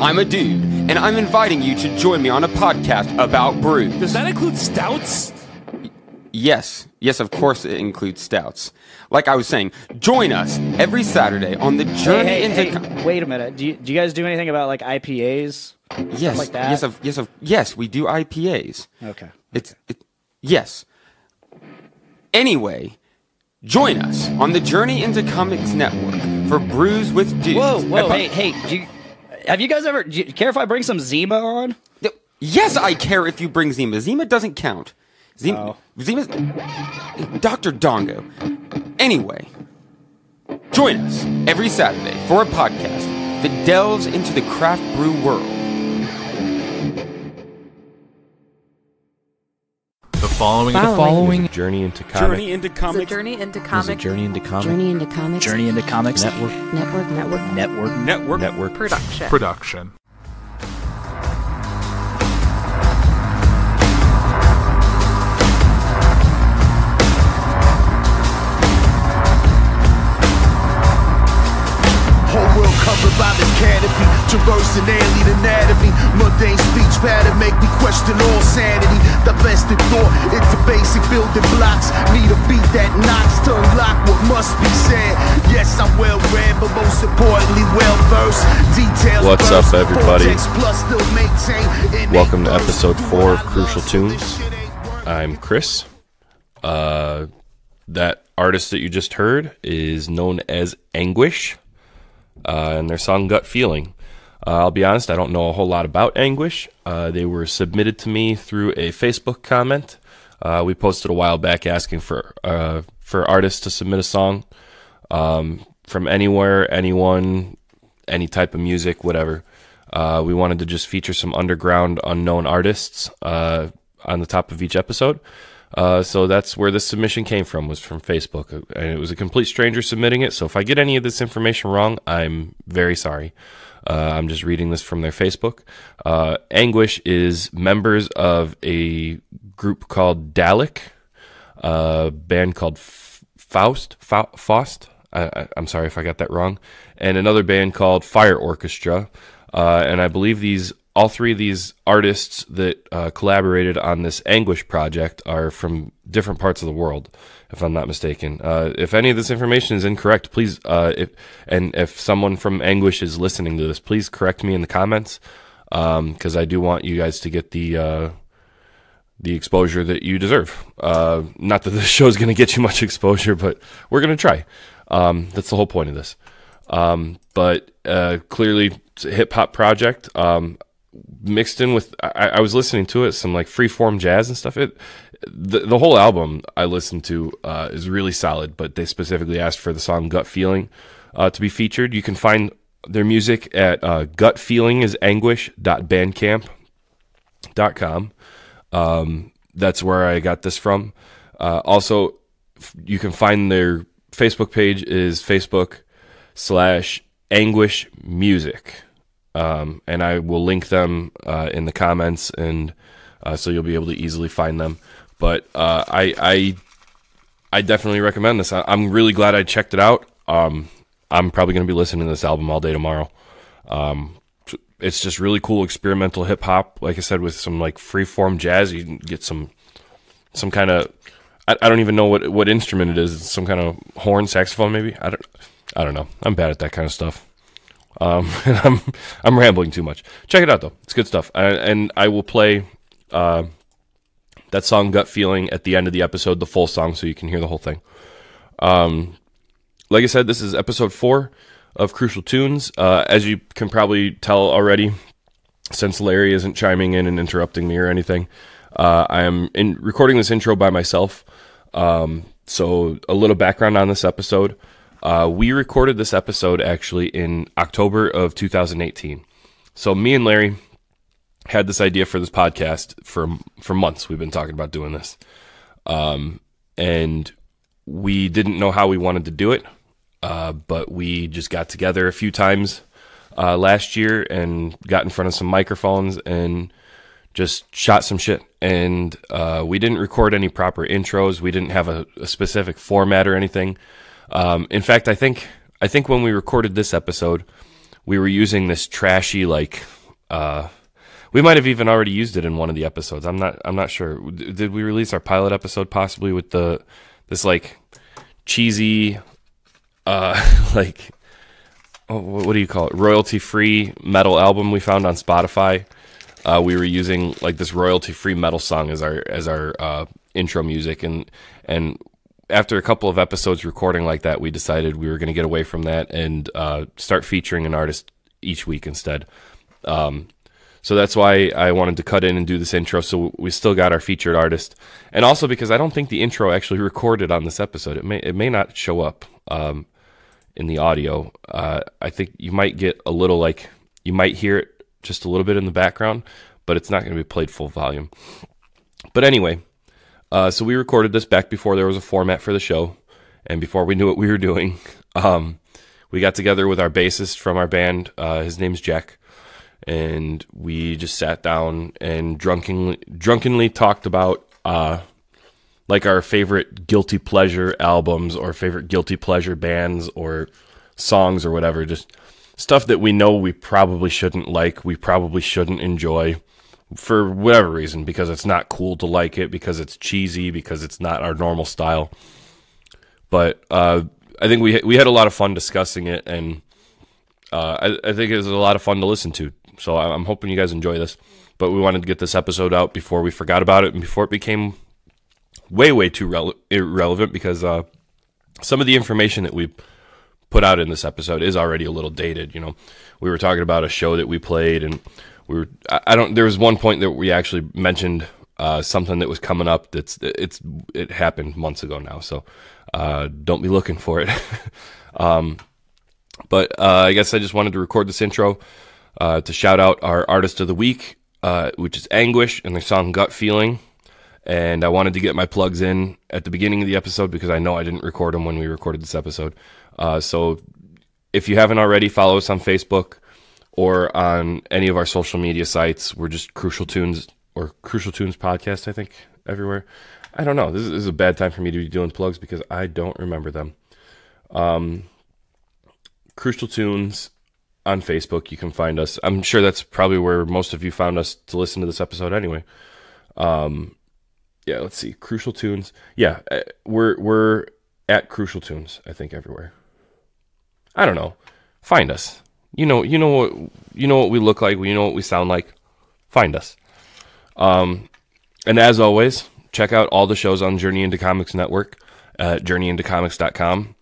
I'm a dude, and I'm inviting you to join me on a podcast about brews. Does that include stouts? Yes, yes, of course it includes stouts. Like I was saying, join us every Saturday on the journey Hey, hey, into. hey, wait a minute. Do you, do you guys do anything about like IPAs? yes, like that? yes, of, yes, of, yes, we do IPAs. Okay. It's it, yes. Anyway, join us on the Journey into Comics Network for Brews with Dudes. Whoa, whoa, About- hey, hey, do you, have you guys ever? Do you care if I bring some Zima on? Yes, I care if you bring Zima. Zima doesn't count. Zima, Oh. Zima's Dr. Dongo. Anyway, join us every Saturday for a podcast that delves into the craft brew world. Following, Following. following Journey into comics. Journey into It's a comics journey into is comic journey into comics journey into comics Journey into Comics network network network Network. network. network. production. production. Canopy, traversing alien anatomy. Mundane speech pattern make me question all sanity. Divested thought into basic building blocks. Need a beat that knocks to unlock what must be said. Yes, I'm well read, but most importantly, well versed. Details. What's up, everybody? Plus maintain Welcome to episode four of Crucial love, so this Tunes. shit ain't worth I'm Chris. Uh, that artist that you just heard is known as Anguish, uh, and their song "Gut Feeling." Uh, I'll be honest, I don't know a whole lot about Anguish. Uh, they were submitted to me through a Facebook comment. Uh, we posted a while back asking for uh, for artists to submit a song um, from anywhere, anyone, any type of music, whatever. Uh, we wanted to just feature some underground, unknown artists on the top of each episode. Uh, so that's where this submission came from, was from Facebook. And it was a complete stranger submitting it. So if I get any of this information wrong, I'm very sorry. Uh, I'm just reading this from their Facebook. Uh, Anguish is members of a group called Dalek, a band called Faust, Fa- Faust. I, I'm sorry if I got that wrong, and another band called Fire Orchestra. Uh, and I believe these all three of these artists that uh, collaborated on this Anguish project are from different parts of the world, if I'm not mistaken. Uh, if any of this information is incorrect, please, uh, if and if someone from Anguish is listening to this, please correct me in the comments, because I do want you guys to get the uh, the exposure that you deserve. Uh, not that this show is going to get you much exposure, but we're going to try. Um, that's the whole point of this. Um, but uh, clearly, it's a hip hop project um, mixed in with. I, I was listening to it, some like freeform jazz and stuff. It the the whole album I listened to uh, is really solid. But they specifically asked for the song "Gut Feeling" uh, to be featured. You can find their music at uh, gutfeelingisanguish.bandcamp.com. Um, that's where I got this from. Uh, also, you can find their Facebook page is Facebook slash Anguish Music, um, and I will link them uh, in the comments, and uh, so you'll be able to easily find them. But uh, I, I I definitely recommend this. I, I'm really glad I checked it out. Um, I'm probably going to be listening to this album all day tomorrow. Um, it's just really cool experimental hip hop. Like I said, with some like freeform jazz, you can get some some kind of I, I don't even know what what instrument it is. It's some kind of horn, saxophone, maybe. I don't I don't know. I'm bad at that kind of stuff. Um, and I'm I'm rambling too much. Check it out though; it's good stuff. And, and I will play uh, that song "Gut Feeling" at the end of the episode, the full song, so you can hear the whole thing. Um, like I said, this is episode four of Crucial Tunes. Uh, as you can probably tell already, since Larry isn't chiming in and interrupting me or anything, uh, I am in recording this intro by myself. Um, so a little background on this episode. Uh, we recorded this episode actually in October of 2018. So me and Larry had this idea for this podcast for for months. We've been talking about doing this, um, and we didn't know how we wanted to do it. Uh, but we just got together a few times uh, last year and got in front of some microphones and just shot some shit. And uh, we didn't record any proper intros. We didn't have a, a specific format or anything. Um, in fact, I think I think when we recorded this episode, we were using this trashy like. Uh, we might have even already used it in one of the episodes. I'm not. I'm not sure. Did we release our pilot episode possibly with the this like cheesy, uh, like oh, what do you call it? Royalty free metal album we found on Spotify. Uh, we were using like this royalty free metal song as our as our uh, intro music, and and after a couple of episodes recording like that, we decided we were going to get away from that and uh, start featuring an artist each week instead. Um, so that's why I wanted to cut in and do this intro. So we still got our featured artist, and also because I don't think the intro actually recorded on this episode. It may it may not show up um, in the audio. Uh, I think you might get a little like you might hear it just a little bit in the background, but it's not going to be played full volume. But anyway, uh, so we recorded this back before there was a format for the show, and before we knew what we were doing. Um, we got together with our bassist from our band. Uh, his name's Jack and we just sat down and drunkenly drunkenly talked about uh, like our favorite guilty pleasure albums or favorite guilty pleasure bands or songs or whatever just stuff that we know we probably shouldn't like we probably shouldn't enjoy for whatever reason because it's not cool to like it because it's cheesy because it's not our normal style but uh, I think we we had a lot of fun discussing it and uh, I, I think it was a lot of fun to listen to. So I'm hoping you guys enjoy this. But we wanted to get this episode out before we forgot about it and before it became way, way too rele- irrelevant because uh, some of the information that we put out in this episode is already a little dated. You know, we were talking about a show that we played, and we were. I, don't. There was one point that we actually mentioned uh, something that was coming up. That's it's it happened months ago now. So uh, don't be looking for it. um, but uh, I guess I just wanted to record this intro uh, to shout out our artist of the week, uh, which is Anguish, and their song "Gut Feeling." And I wanted to get my plugs in at the beginning of the episode because I know I didn't record them when we recorded this episode. Uh, so if you haven't already, follow us on Facebook or on any of our social media sites. We're just Crucial Tunes or Crucial Tunes Podcast, I think, everywhere. I don't know. This is, a bad time for me to be doing plugs because I don't remember them. Um, Crucial Tunes on Facebook. You can find us. I'm sure that's probably where most of you found us to listen to this episode anyway. Um, yeah, let's see. Crucial Tunes. Yeah, uh, we're we're at Crucial Tunes. I think everywhere. I don't know. Find us. You know, you know what you know what we look like. You know what we sound like. Find us. Um, and as always, check out all the shows on Journey into Comics Network at journeyintocomics.com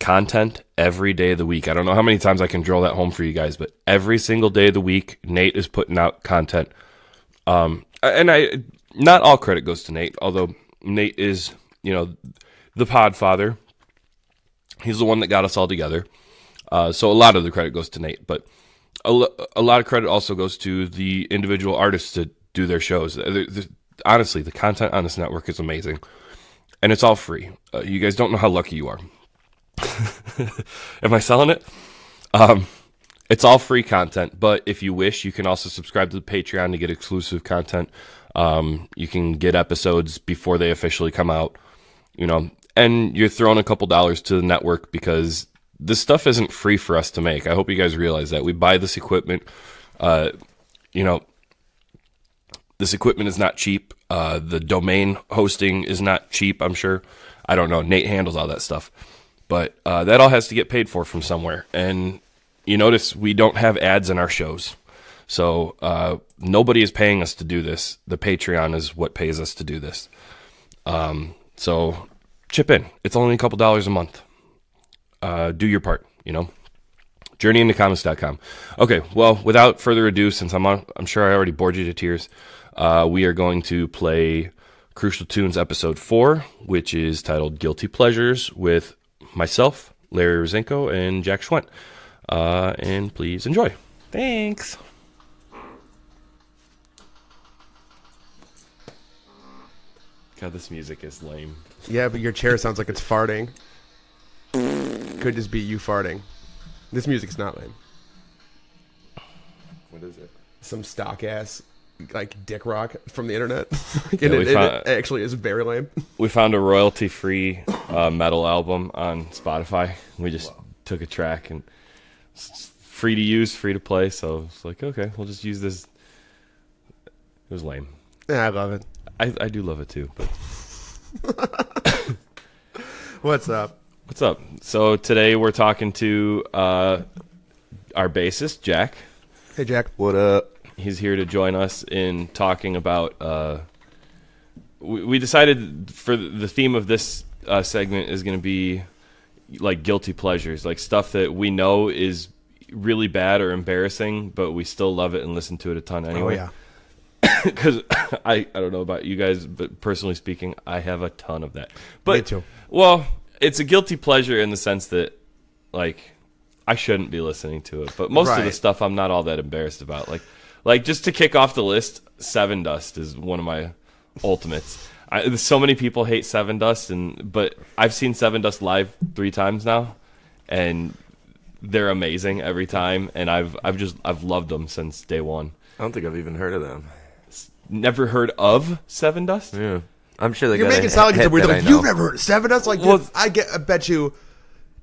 content every day of the week. I don't know how many times I can drill that home for you guys, but every single day of the week, Nate is putting out content. Um, and I, not all credit goes to Nate, although Nate is, you know, the pod father. He's the one that got us all together. Uh, so a lot of the credit goes to Nate, but a, lo- a lot of credit also goes to the individual artists to do their shows. There- there's- honestly, the content on this network is amazing, and it's all free. Uh, you guys don't know how lucky you are. Am I selling it? Um, it's all free content, but if you wish, you can also subscribe to the Patreon to get exclusive content. Um, you can get episodes before they officially come out, you know, and you're throwing a couple dollars to the network because this stuff isn't free for us to make. I hope you guys realize that. We buy this equipment, uh, you know, this equipment is not cheap. Uh, the domain hosting is not cheap, I'm sure. I don't know. Nate handles all that stuff. But uh, that all has to get paid for from somewhere. And you notice we don't have ads in our shows. So uh, nobody is paying us to do this. The Patreon is what pays us to do this. Um, so chip in. It's only a couple dollars a month. Uh, do your part, you know? journeyintocomics.com. Okay, well, without further ado, since I'm on, I'm sure I already bored you to tears, uh, we are going to play Crucial Tunes episode four, which is titled "Guilty Pleasures" with myself, Larry Rosenko, and Jack Schwent. Uh, and please enjoy. Thanks. God, this music is lame. Yeah, but your chair sounds like it's farting. Could just be you farting. This music's not lame. What is it? Some stock ass like dick rock from the internet. and Yeah, we it, it- found- it actually is very lame. We found a royalty free uh, metal album on Spotify. We just took a track and s- free to use, free to play. So it's like, okay, we'll just use this. It was lame. Yeah, I love it. I, I do love it too. But What's up? What's up? So today we're talking to uh, our bassist Jack. Hey, Jack. What up? He's here to join us in talking about. Uh, we, we decided for the theme of this uh, segment is going to be like guilty pleasures, like stuff that we know is really bad or embarrassing, but we still love it and listen to it a ton anyway. Oh yeah. because I I don't know about you guys, but personally speaking, I have a ton of that. But Me too. well, it's a guilty pleasure in the sense that like I shouldn't be listening to it, but most of the stuff I'm not all that embarrassed about. Like like just to kick off the list, Sevendust is one of my ultimates. I, so many people hate Sevendust, and but I've seen Sevendust live three times now, and they're amazing every time. And I've I've just I've loved them since day one. I don't think I've even heard of them. Never heard of Sevendust? Yeah. I'm sure they You're making a it sound like it's hit a weird. that Like, you've never heard of Sevendust? Like, Well- I get. I bet you.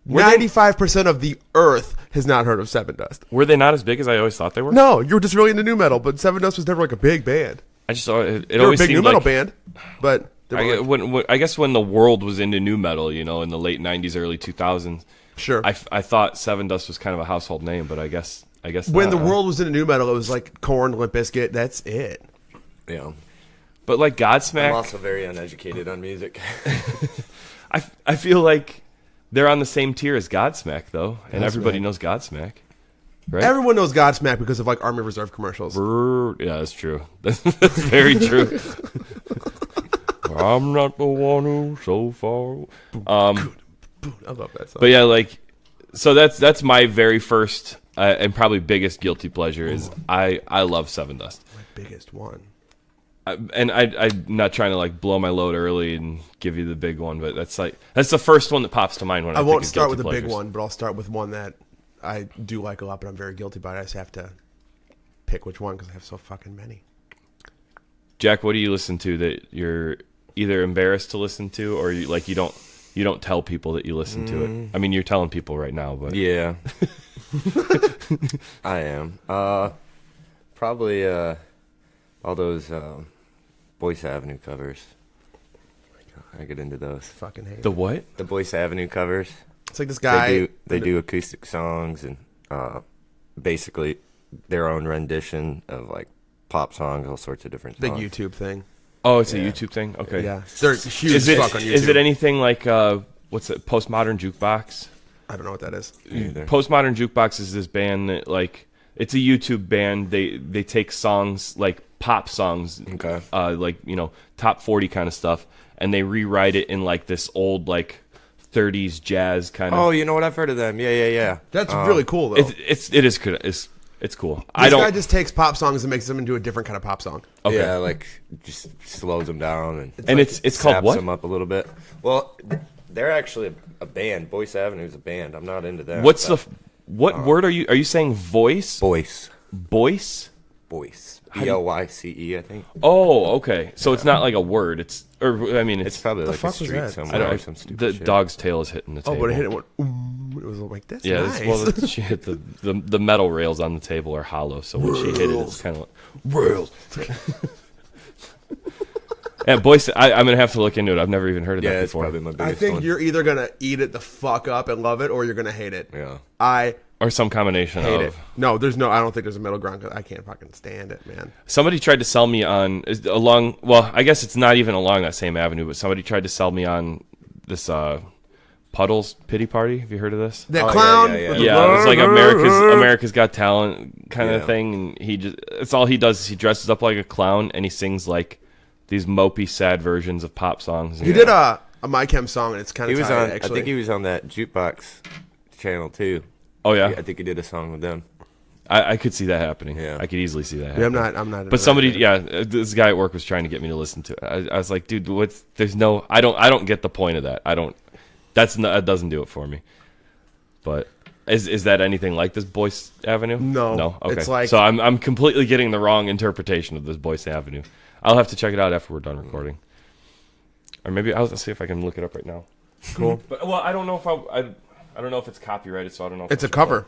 Ninety-five percent of the Earth has not heard of Sevendust. Were they not as big as I always thought they were? No, you were just really into nu metal, but Sevendust was never like a big band. I just saw it. It They were a big nu metal like, band, but I, like- when, when, I guess when the world was into nu metal, you know, in the late '90s, early 2000s, sure. I thought Sevendust was kind of a household name, but I guess I guess when not, the huh? world was into nu metal, it was like Korn, Limp Bizkit. That's it. Yeah. But like Godsmack, I'm also very uneducated on music. I I feel like they're on the same tier as Godsmack though, and Godsmack. everybody knows Godsmack, right? Everyone knows Godsmack because of like Army Reserve commercials. Yeah, that's true. That's, that's very true. I'm not the one who so far. Um, I love that song. But yeah, like so that's that's my very first uh, and probably biggest guilty pleasure is I I love Sevendust. My biggest one. I, and I I'm not trying to like blow my load early and give you the big one, but that's like that's the first one that pops to mind when I, I won't of start guilty with the big one, but I'll start with one that I do like a lot, but I'm very guilty about it. I just have to pick which one because I have so fucking many. Jack, what do you listen to that you're either embarrassed to listen to or you like you don't you don't tell people that you listen to Mm. it? I mean, you're telling people right now, but yeah. I am. Uh, probably uh, all those uh, Boyce Avenue covers. I get into those. Fucking hate. the it. what? The Boyce Avenue covers. It's like this guy. they do they do acoustic songs and uh, basically their own rendition of like pop songs, all sorts of different big songs. YouTube thing. Oh, it's a YouTube thing. Okay. Yeah, they're huge Is it fuck on YouTube. is it anything like uh what's it postmodern jukebox? I don't know what that is. Either. Postmodern Jukebox is this band that like it's a YouTube band. They they take songs like pop songs, Okay. uh, like you know top forty kind of stuff, and they rewrite it in like this old like 30s jazz kind of. Oh, you know what? I've heard of them. Yeah, yeah, yeah. That's Um, really cool though. it's it's it is good. It's it's cool. this I don't. guy just takes pop songs and makes them into a different kind of pop song. okay. Yeah, like just slows them down and and it's it's called saps what? them up a little bit. Well, they're actually a, a band. Boyce Avenue is a band. I'm not into that. What's the but f- what word are you are you saying? Voice, Voice. voice. Boyce. B L Y C E, I think. Oh, okay. So it's not like a word. It's or I mean It's it's. probably The like a fuck was street that? I don't, or some stupid the shit. dog's tail is hitting the Oh, table. but it hit it went. Ooh, it was like this. Yeah, nice. it's- well, the, she hit the, the the metal rails on the table are hollow, so when she hit it, it's kind of like rails. and boys, I, I'm gonna have to look into it. I've never even heard of Yeah, that it's before, probably my biggest I think one. you're either gonna eat it the fuck up and love it, or you're gonna hate it. Yeah. I or some combination hate of. it. No, there's no. I don't think there's a middle ground. 'cause I can't fucking stand it, man. Somebody tried to sell me on is- along. Well, I guess it's not even along that same avenue, but somebody tried to sell me on this uh, Puddles Pity Party. Have you heard of this? That Oh, yeah, clown. yeah, yeah. with the- Yeah, it's like America's America's Got Talent kind of thing, and he just it's all he does is he dresses up like a clown and he sings like these mopey, sad versions of pop songs. He did a a My Chem song, and it's kind of He of was tight, on. actually. I think he was on that jukebox channel too. Oh yeah, I think he did a song with them. I, I could see that happening. Yeah. I could easily see that. Yeah, I'm not. I'm not. But somebody, yeah, uh, this guy at work was trying to get me to listen to it. I, I was like, dude, what's? There's no. I don't. I don't get the point of that. I don't. That's not, that doesn't do it for me. But is is that anything like this Boyce Avenue? No. no. Okay, It's like- so I'm I'm completely getting the wrong interpretation of this Boyce Avenue. I'll have to check it out after we're done recording, or maybe I'll see if I can look it up right now. Cool. But well, I don't know if I I, I don't know if it's copyrighted, so I don't know. If It's I a should- cover.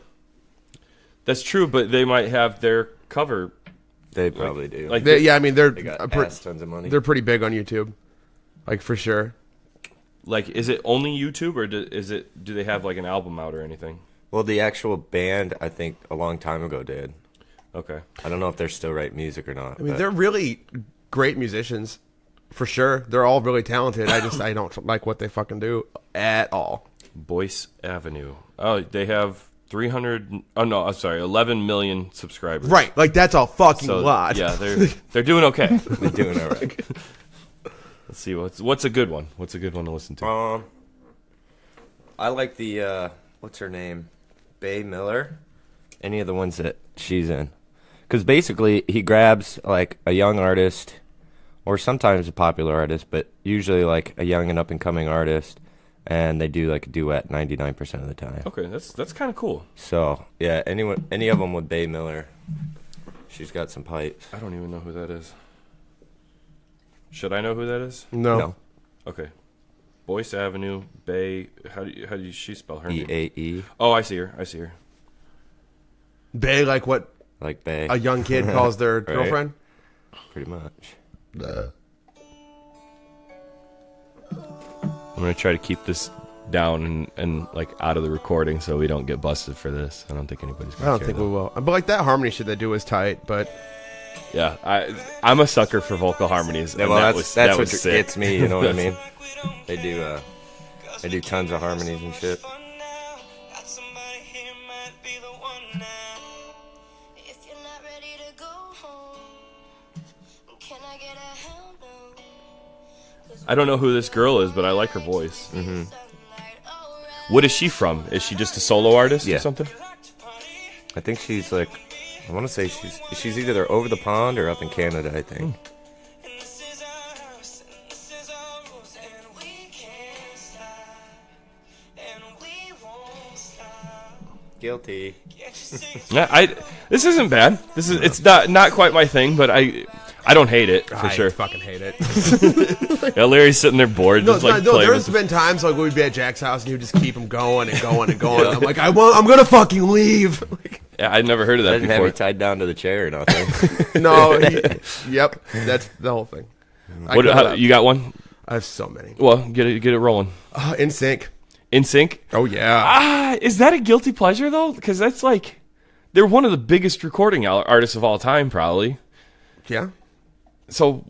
That's true, but they might have their cover. They probably do. Like, They, yeah, I mean they're they got a pre- ass tons of money. they're pretty big on YouTube, like for sure. like, is it only YouTube, or do, is it? Do they have like an album out or anything? well, the actual band, I think, a long time ago did. Okay. I don't know if they're still write music or not. I mean, but they're really great musicians, for sure. They're all really talented. I just I don't like what they fucking do at all. Boyce Avenue. Oh, they have 300. Oh no, I'm sorry, 11 million subscribers. Right, like that's a fucking So lot. yeah, they're they're doing okay. they're doing all right. Let's see what's what's a good one. What's a good one to listen to? Um, I like the uh, what's her name, Bea Miller. Any of the ones that she's in, because basically he grabs like a young artist, or sometimes a popular artist, but usually like a young and up and coming artist, and they do like a duet ninety nine percent of the time. Okay, that's that's kind of cool. So yeah, anyone, any of them with Bea Miller, she's got some pipes. I don't even know who that is. Should I know who that is? no. No, Okay. Boyce Avenue, Bay. How do you, how do you, she spell her E name? A E, Oh, I see her. I see her. Bay, like what like Bay, a young kid calls their girlfriend. pretty much. I'm gonna try to keep this down and, and like out of the recording so we don't get busted for this. I don't think anybody's. I Gonna I don't care, think though. we will. But like that harmony shit they do is tight. But Yeah, I I'm a sucker for vocal harmonies. Yeah, and well, that that's was, that's that what was sick. gets me. You know what I mean? They do. uh They do tons of harmonies and shit. I don't know who this girl is, but I like her voice. Mm-hmm. What is she from? Is she just a solo artist Yeah. or something? I think she's like, I want to say she's she's either over the pond or up in Canada. I think. And this is our house, and this is our rules, and we can't stop, and we won't stop. Guilty. Get your six Yeah, I. This isn't bad. This is. It's not not quite my thing, but I. I don't hate it for I sure. fucking hate it. Yeah, Larry's sitting there bored, no, just it's like no, playing. there's with been times like we'd be at Jack's house and you would just keep him going and going and going. I'm like, I want, I'm gonna fucking leave. yeah, I'd never heard of I that didn't have before. me tied down to the chair or nothing. no, he, yep, that's the whole thing. What, how, you got one? I have so many. Well, get it get it rolling. Uh, NSYNC. In sync. Oh yeah. Ah, is that a guilty pleasure though? Because that's like they're one of the biggest recording artists of all time, probably. yeah. So,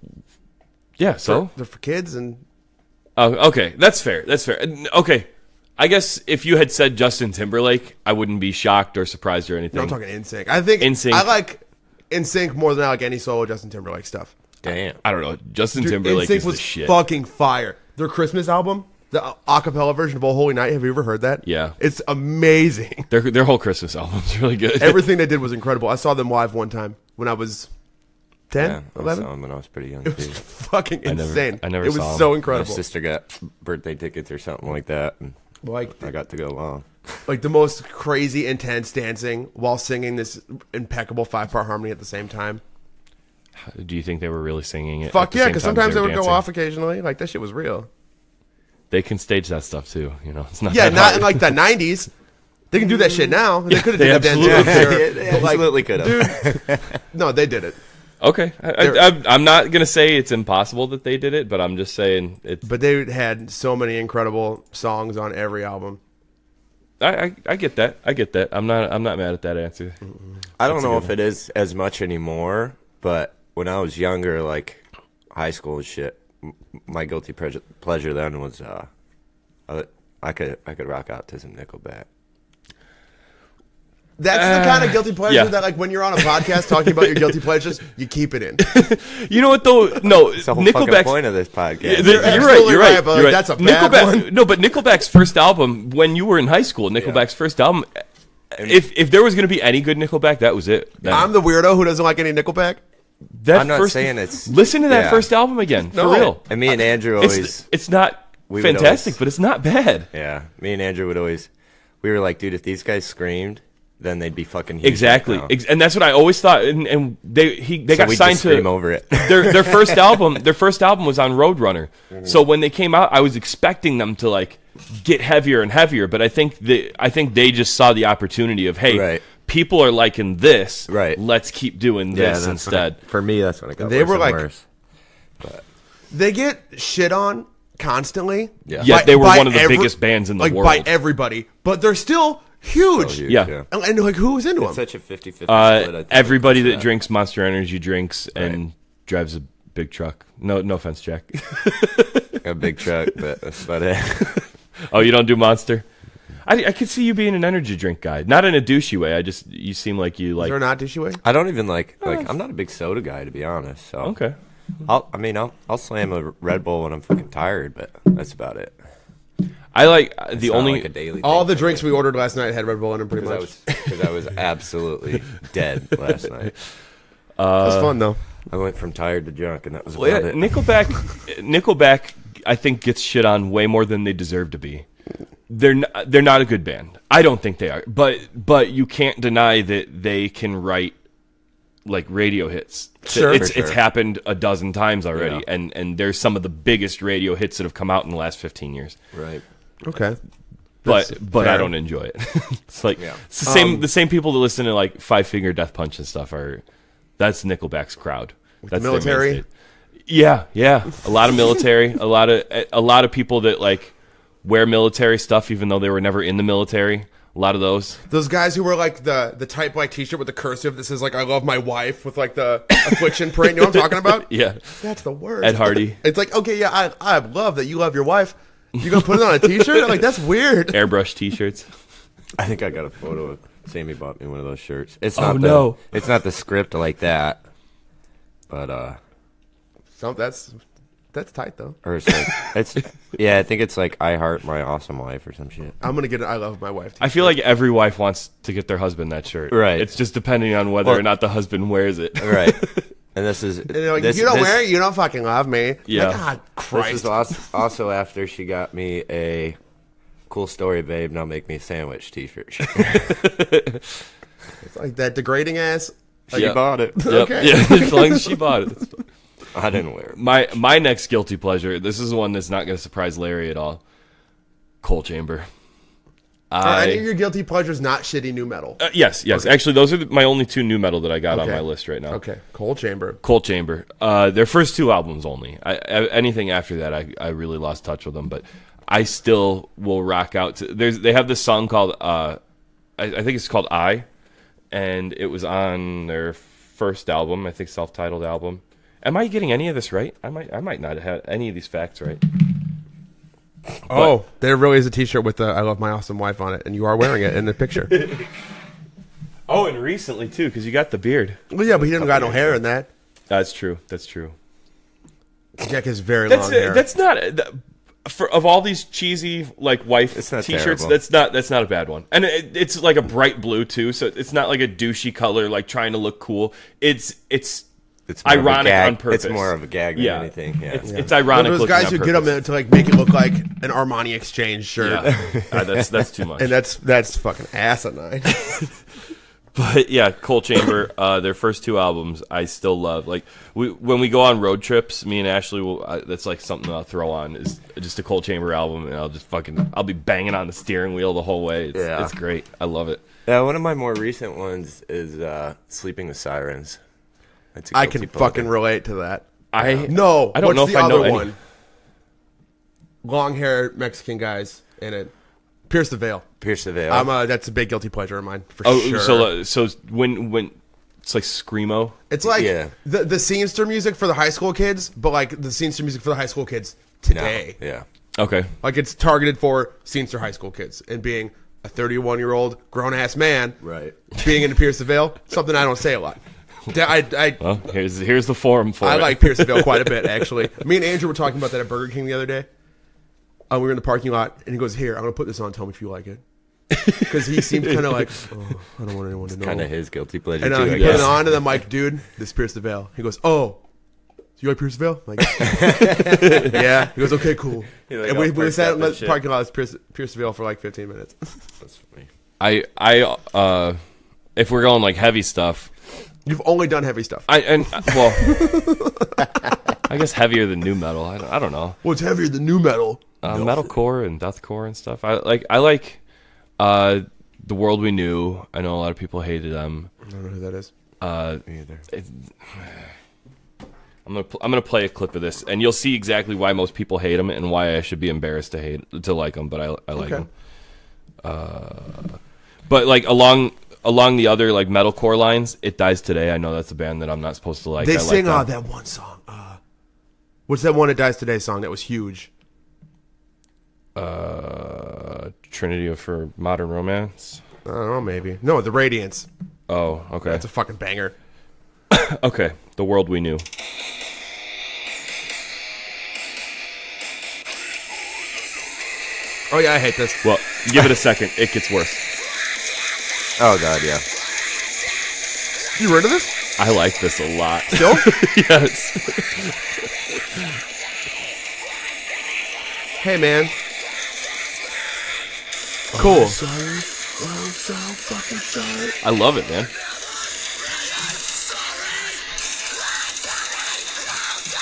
yeah. So, They're for kids and oh, okay, that's fair. That's fair. Okay, I guess if you had said Justin Timberlake, I wouldn't be shocked or surprised or anything. no, I'm talking NSYNC. I think NSYNC. I like NSYNC more than I like any solo Justin Timberlake stuff. Damn. I don't know. Justin Dude, Timberlake NSYNC is was the shit. fucking fire. Their Christmas album, the a- acapella version of "Oh Holy Night." Have you ever heard that? Yeah. it's amazing. Their their whole Christmas album's really good. Everything they did was incredible. I saw them live one time when I was 10, Yeah, I 11. saw him when I was pretty young It was too. fucking never- insane. I never It was saw so My incredible. sister got birthday tickets or something like that, and Like, I got to go along. like the most crazy, intense dancing while singing this impeccable five part harmony at the same time. Do you think they were really singing it? at Fuck the yeah, same because time as sometimes they were would go dancing? off occasionally. Like that shit was real. They can stage that stuff too. You know, it's not Yeah, that not hard. in like the '90s. They can do that shit now. They could have done that absolutely then. could. too. Yeah, But, like, absolutely could have. No, they did it. Okay, I, They're- I, I'm- I'm not gonna say it's impossible that they did it, but I'm just saying it's. But they had so many incredible songs on every album. I, I, I get that. I get that. I'm not. I'm not mad at that answer. I don't That's know good if it is as much anymore, but when I was younger, like high school and shit, my guilty pleasure, pleasure then was uh, uh, I could I could rock out to some Nickelback. That's the kind of guilty pleasure yeah. that, like, when you're on a podcast talking about your guilty pleasures, you keep it in. You know what though? No, It's the Nickelback's. point of this podcast. Yeah, You're you're, right. You're right, right. You're right. that's a bad Nickelback, one. No, but Nickelback's first album when you were in high school, Nickelback's first album. If if there was going to be any good Nickelback, that was it. That, I'm the weirdo who doesn't like any Nickelback. that I'm not first- saying it's- Listen to that yeah. first album again, No. for real. and me and Andrew always, It's it's not We would fantastic, always- but it's not bad. yeah, me and Andrew would always, we were like, dude, if these guys screamed, then they'd be fucking huge Exactly, right now. And that's what I always thought. And, and they he they So got we'd signed just to scream over it. their their first album. Their first album was on Roadrunner. Mm-hmm. So when they came out, I was expecting them to like get heavier and heavier. But I think the I think they just saw the opportunity of hey, Right. people are liking this. Right. Let's keep doing Yeah, this that's instead. when it- for me, that's what it got They worse were and like- worse. They get shit on constantly. Yeah. Yet they were one of the biggest bands in the like, world. by everybody, but they're still huge. huge, Yeah. yeah. And, and, like, who's into It's them? such a 50 50 split. I Uh, think, everybody because that drinks Monster Energy drinks and drives a big truck. No, no offense, Jack. A big truck, but that's about it. oh, you don't do Monster? I, I could see you being an energy drink guy, not in a douchey way. I just you seem like you Is like. there not douchey way? I don't even like like I'm not a big soda guy to be honest. So Okay. I'll I mean I'll I'll slam a Red Bull when I'm fucking tired, but that's about it. I like uh, the not only. like a daily All thing the drinks me, we ordered last night had Red Bull in them, pretty I much. was because I was absolutely dead last night. it was fun though. I went from tired to drunk, and that was Well, yeah, about it. Nickelback, Nickelback, I think gets shit on way more than they deserve to be. They're n- they're not a good band. I don't think they are. But but you can't deny that they can write like radio hits. Sure. it's For it's happened a dozen times already, Yeah. and and there's some of the biggest radio hits that have come out in the last 15 years. right. Okay. But That's but I fair. don't enjoy it. it's like Yeah. it's the same Um, the same people that listen to like Five Finger Death Punch and stuff are that's Nickelback's crowd. That's their military? Yeah, yeah. A lot of military, a lot of a lot of people that like wear military stuff even though they were never in the military. A lot of those. Those guys who wear like the the tight black T-shirt with the cursive that says like "I love my wife" with like the affliction print. You know what I'm talking about? Yeah. That's the worst. Ed Hardy. it's like okay, yeah, I I love that you love your wife. You gonna put it on a T-shirt? like that's weird. Airbrush t-shirts. I think I got a photo of Sammy bought me one of those shirts. It's Oh, not the, no. It's not the script like that, but uh, So that's that's tight though. or it's like it's yeah. I think it's like I heart my awesome wife or some shit. I'm gonna get an "I love my wife." I feel like every wife wants to get their husband that shirt. Right. It's just depending on whether Well- or not the husband wears it. Right. And this is and like, this, you don't this- wear it, you don't fucking love me. Yeah. Like, God, This Christ. is also, also after she got me a cool story, babe. Now make me a sandwich T-shirt. It's like that degrading ass. Like, Yeah. bought it. Yep. Okay. Yeah, as long as she bought it. I didn't wear it. My my next guilty pleasure. This is one that's not going to surprise Larry at all. Coal Chamber. Are any of your guilty pleasures not shitty nu metal? uh, yes, yes. Actually, those are the, my only two nu metal that I got on my list right now. Okay, Cold Chamber. Coal Chamber. Uh, their first two albums only. I, I, anything after that, I, I really lost touch with them. But I still will rock out. To, there's they have this song called uh, I, I think it's called I, and it was on their first album. I think self-titled album. Am I getting any of this right? I might I might not have any of these facts right. Oh, there really is a T-shirt with the "I love my awesome wife" on it, and you are wearing it in the picture. Oh, and recently too, because you got the beard. well, yeah, but he didn't got no hair in that. That's true. That's true. Jack has very That's long hair. that's not that- for of all these cheesy like wife t-shirts. terrible. That's not that's not a bad one, and it, it's like a bright blue too. So it's not like a douchey color, like trying to look cool. It's it's It's more of a ironic gag- on purpose. It's more of a gag than yeah. anything. Yeah. It's, it's One ironic. of those guys on who get them to like make it look like an Armani Exchange shirt, Yeah, Uh, that's that's too much. and that's that's fucking asinine. But yeah, Cold Chamber, uh, their first two albums, I still love. Like we, when we go on road trips, me and Ashley will. Uh, that's like something I'll throw on is just a Cold Chamber album, and I'll just fucking I'll be banging on the steering wheel the whole way. It's, Yeah. it's great. I love it. Yeah, one of my more recent ones is uh, "Sleeping with Sirens." That's a I can pleasure. fucking relate to that. I No, I don't what's know the if I know other any. one. Long hair Mexican guys in it. Pierce the veil. Pierce the Veil. I'm a, that's a big guilty pleasure of mine for Oh, sure. so uh, so when when it's like screamo. It's like Yeah. the the scenester music for the high school kids, but like the scenester music for the high school kids No. today. Yeah. Okay, Like it's targeted for scenester high school kids, and being a 31 year old grown ass man, Right. being into Pierce the Veil, something I don't say a lot. I I, well here's here's the forum for I it. like Veil quite a bit actually. Me and Andrew were talking about that at Burger King the other day. Uh, we were in the parking lot, and he goes, "Here, I'm gonna put this on. Tell me if you like it." Because he seemed kind of like, oh, I don't want anyone to know. Kind of his guilty pleasure And uh, too. he put guess. it on, and I'm like, dude, this is Pierce the Veil. He goes, oh, do you like Pierce the Veil? I'm like, yeah. He goes, okay, cool. Like, and we, we sat up in the shit. parking lot of Pierce, Pierce the Veil for like 15 minutes. That's funny. I I uh, if we're going like heavy stuff, You've only done heavy stuff. I and uh, well, I guess heavier than nu metal. I don't, I don't know. What's heavier than nu metal? uh, metalcore and deathcore and stuff. I like I like uh, The World We Knew. I know a lot of people hated them. I don't know who that is. Uh, Me either. I'm gonna pl- I'm gonna play a clip of this, and you'll see exactly why most people hate them and why I should be embarrassed to hate to like them, but I I like Okay. them. Uh, but like along along the other like metalcore lines, it dies today. I know that's a band that I'm not supposed to like. they I sing like uh, them. that one song. Uh, what's that one that dies today song that was huge? uh, Trinity of for Modern Romance. I don't know, maybe. No, The Radiance. Oh, okay, That's a fucking banger. okay. The world we knew. Oh yeah, I hate this. Well, give it a second. It gets worse. Oh god, yeah. You heard of this? I like this a lot. Still? yes. hey man. Cool. I love it, man.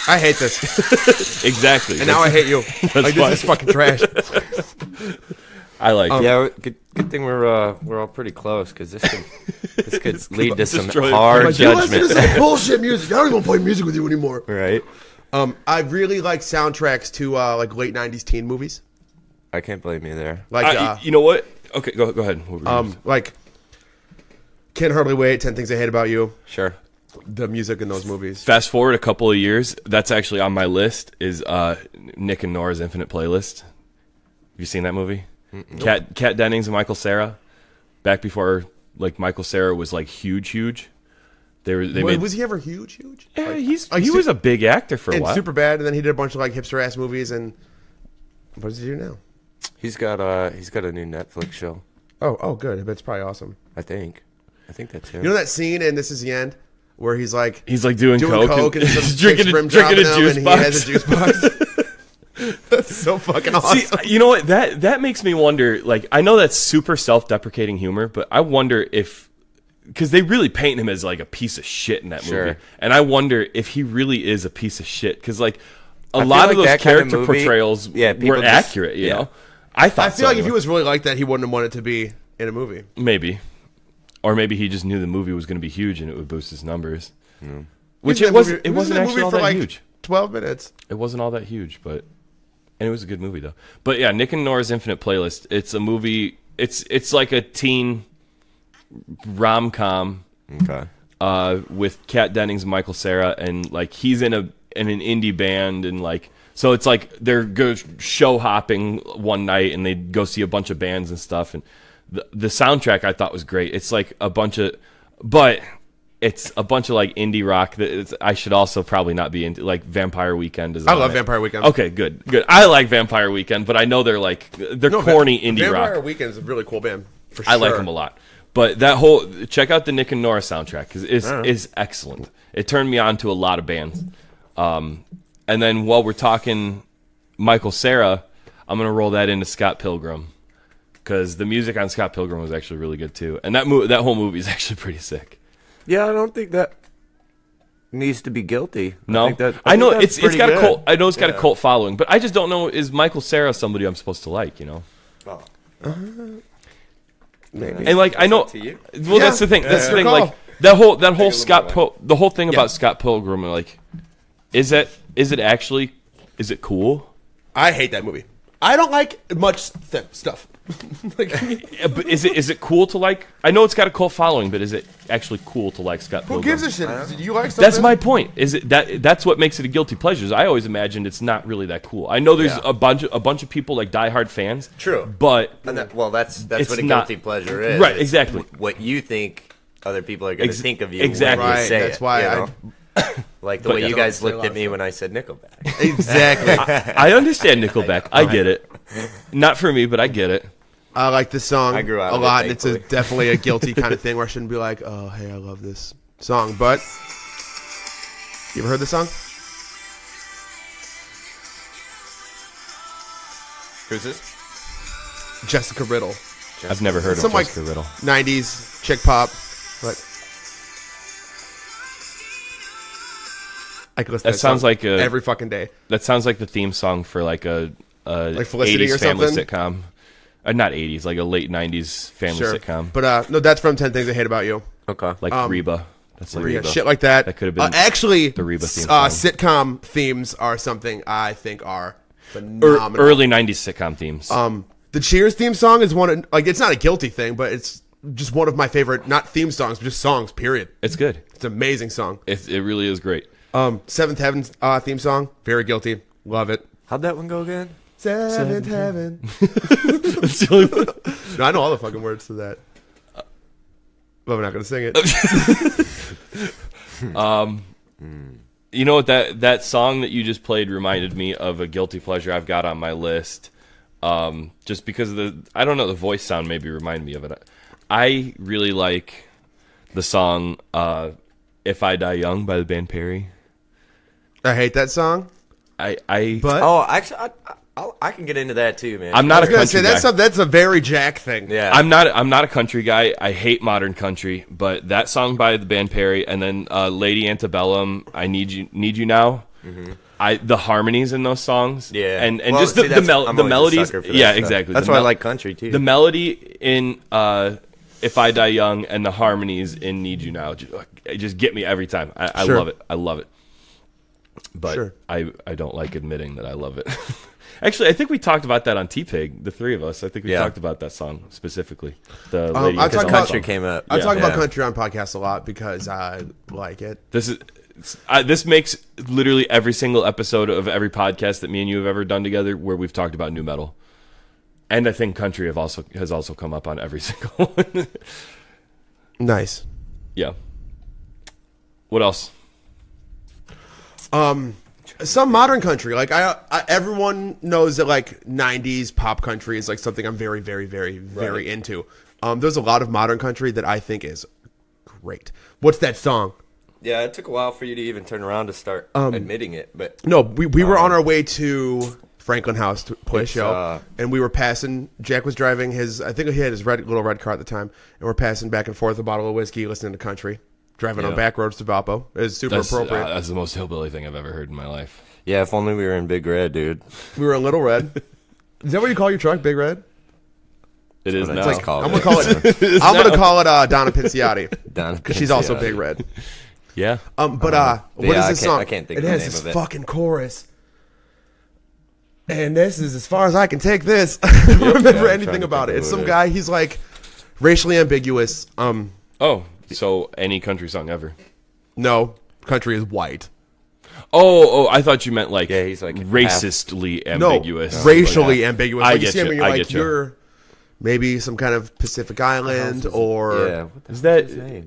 I hate this, Exactly. and now I hate you. like why. this is fucking trash. I like um, it. Yeah, good, good thing we're uh, we're all pretty close because this could this could lead to some destroy- hard Like, you listen to judgment, some bullshit music. I don't even play music with you anymore. right? Um, I really like soundtracks to uh, like late '90s teen movies. I can't blame you there. Like, I- uh, you know what? Okay, go go ahead. What were you um, like Can't Hardly Wait, Ten Things I Hate About You. Sure. The music in those movies. fast forward a couple of years that's actually on my list is uh nick and nora's infinite playlist have you seen that movie cat Kat Dennings and Michael Cera back before like Michael Cera was like huge huge they were they Wa- made was he ever huge? Huge? yeah, Like- he's like he Su- was a big actor for a and while Superbad, and then he did a bunch of like hipster ass movies. And what does he do now? He's got uh he's got a new Netflix show. Oh, oh, good. That's probably awesome. I think. I think that's him. You know that scene in This Is the End where he's like he's like doing, doing coke, coke, and, some he's drinking, drinking, a, drinking dropping a him, juice and box he has a juice box. That's so fucking awesome. See, you know what? That that makes me wonder. Like, I know that's super self-deprecating humor, but I wonder if because they really paint him as like a piece of shit in that Sure. movie, and I wonder if he really is a piece of shit. Because like a feel lot like of those that kind of character movie- portrayals yeah, were just- accurate. You yeah. know, I thought I feel so, like if he was really like that, he wouldn't have wanted to be in a movie. maybe, or maybe he just knew the movie was going to be huge and it would boost his numbers. Which it was wasn't. It was in wasn't actually movie all for that like huge. Twelve minutes. It wasn't all that huge, but and it was a good movie though. But yeah, Nick and Nora's Infinite Playlist. It's a movie. It's it's like a teen rom com Okay. uh, with Kat Dennings and Michael Cera, and like he's in a in an indie band, and like so it's like they're go show hopping one night, and they go see a bunch of bands and stuff, and the the soundtrack I thought was great. It's like a bunch of, but it's a bunch of like indie rock that I should also probably not be into. Like Vampire Weekend is. I love it. Vampire Weekend. Okay, good, good. I like Vampire Weekend, but I know they're like they're No, corny indie Vampire rock. Weekend is a really cool band. For sure. I like them a lot. But that whole check out the Nick and Nora soundtrack because is is excellent. It turned me on to a lot of bands. Um, and then while we're talking Michael Cera, I'm gonna roll that into Scott Pilgrim because the music on Scott Pilgrim was actually really good too. And that mo- that whole movie is actually pretty sick. Yeah, I don't think that needs to be guilty. No, I, think that, I know think that's it's it's pretty got a cult. I know it's got a cult following, but I just don't know is Michael Cera somebody I'm supposed to like? You know. Oh. Uh-huh. Maybe. And like I know, to you. well, Yeah, that's the thing. That's that's the thing. call. Like that whole that whole Scott bit Pil- the whole thing Yeah. about Scott Pilgrim. Like, is that is it actually is it cool? I hate that movie. I don't like much th- stuff. like, Yeah, uh, but is it is it cool to like? I know it's got a cult following, but is it actually cool to like Scott who Pilgrim? gives a shit? You like something? That's my point. Is it that that's what makes it a guilty pleasure? Is I always imagined it's not really that cool. I know there's Yeah. a bunch of a bunch of people like diehard fans. True. but And that, well, that's that's It's what a not- guilty pleasure is. Right, It's exactly. What you think other people are going to Ex- think of you. exactly. When you Right, say that's it, why you I- know? like the But way yeah. you guys looked at me when I said Nickelback. exactly. I understand Nickelback. I get it. Not for me, but I get it. I like this song I grew out a of it, lot, and it's a, definitely a guilty kind of thing where I shouldn't be like, "Oh, hey, I love this song." But you ever heard this song? Who's this? Jessica Riddle, I've never heard Some, of like- Jessica Riddle. '90s chick pop. But I could listen That to sounds song like a- every fucking day. That sounds like the theme song for like a, a Like Felicity 80s or family something? sitcom. uh, not eighties, like a late nineties family Sure. sitcom, But uh, no, that's from Ten Things I Hate About You. Okay. like um, Reba. That's like Yeah, Reba. shit like that. That could have Uh, been actually the Reba theme uh, sitcom themes are something I think are Er- phenomenal. early '90s sitcom themes. Um, the Cheers theme song is one of, like it's not a guilty thing, but it's just one of my favorite not theme songs, but just songs. Period. it's good. It's an amazing song. It, it really is great. Um, Seventh Heaven uh, theme song, very guilty. Love it. How'd that one go again? Seventh Heaven. It's the only one- No, I know all the fucking words to that. But I'm not gonna sing it. um, you know what that that song that you just played reminded me of a guilty pleasure I've got on my list. Um, just because of the I don't know the voice sound maybe reminded me of it. I really like the song uh, "If I Die Young" by the band Perry. I hate that song. I I But Oh, actually, I, I, I'll- can get into that too, man. I'm I not was a gonna country say guy. that's a, that's a very Jack thing. yeah. I'm not. I'm not a country guy. I hate modern country. But that song by the band Perry, and then uh, Lady Antebellum, "I Need You, Need You Now." I the harmonies in those songs, Mm-hmm. Yeah. and and Well, just the see, the, that's- mel- I'm the always a melodies, sucker for that yeah, stuff. exactly. That's The why I mel- like country, too. The melody in uh, "If I Die Young" and the harmonies in "Need You Now" just, just get me every time. I, I Sure. love it. I love it. But Sure. I I don't like admitting that I love it. Actually, I think we talked about that on T Pig, the three of us. I think we Yeah. talked about that song specifically. The Um, Lady I Antebellum talk about- country song. came up. I Yeah. talk about Yeah. country on podcasts a lot because I like it. This is I, this makes literally every single episode of every podcast that me and you have ever done together where we've talked about nu metal. And I think country have also has also come up on every single one. Nice. yeah. What else? Some modern country, like I, I, everyone knows that like '90s pop country is like something I'm very, very, very, very into. Um, there's a lot of modern country that I think is great. What's that song? Yeah, it took a while for you to even turn around to start Um, admitting it, but No, we, we were on our way to Franklin House to play a show, uh, and we were passing. Jack was driving his, I think he had his red little red car at the time, and we're passing back and forth a bottle of whiskey, listening to country, driving on back roads to Valpo. It was super That's, appropriate. uh, that's the most hillbilly thing I've ever heard in my life. yeah, if only we were in Big Red, dude. we were in Little Red. Is that what you call your truck, Big Red? It is what now. I just call I'm it. gonna call it. I'm gonna call it uh, Donna Pizziotti Donna because she's also Big Red. yeah. Um, but uh, what is yeah, I this can't- song? I can't think it of the has name this of it. fucking chorus. And this is as far as I can take this. I don't remember I'm anything about it. It's some it guy. He's like racially ambiguous. Um, Oh, so any country song ever. no, country is white. Oh, oh, I thought you meant like Yeah, he's like racistly No, ambiguous. racially ambiguous. I Like you get see him you, and you're I like, get you. you're maybe some kind of Pacific Island or yeah, what the Is hell that- his?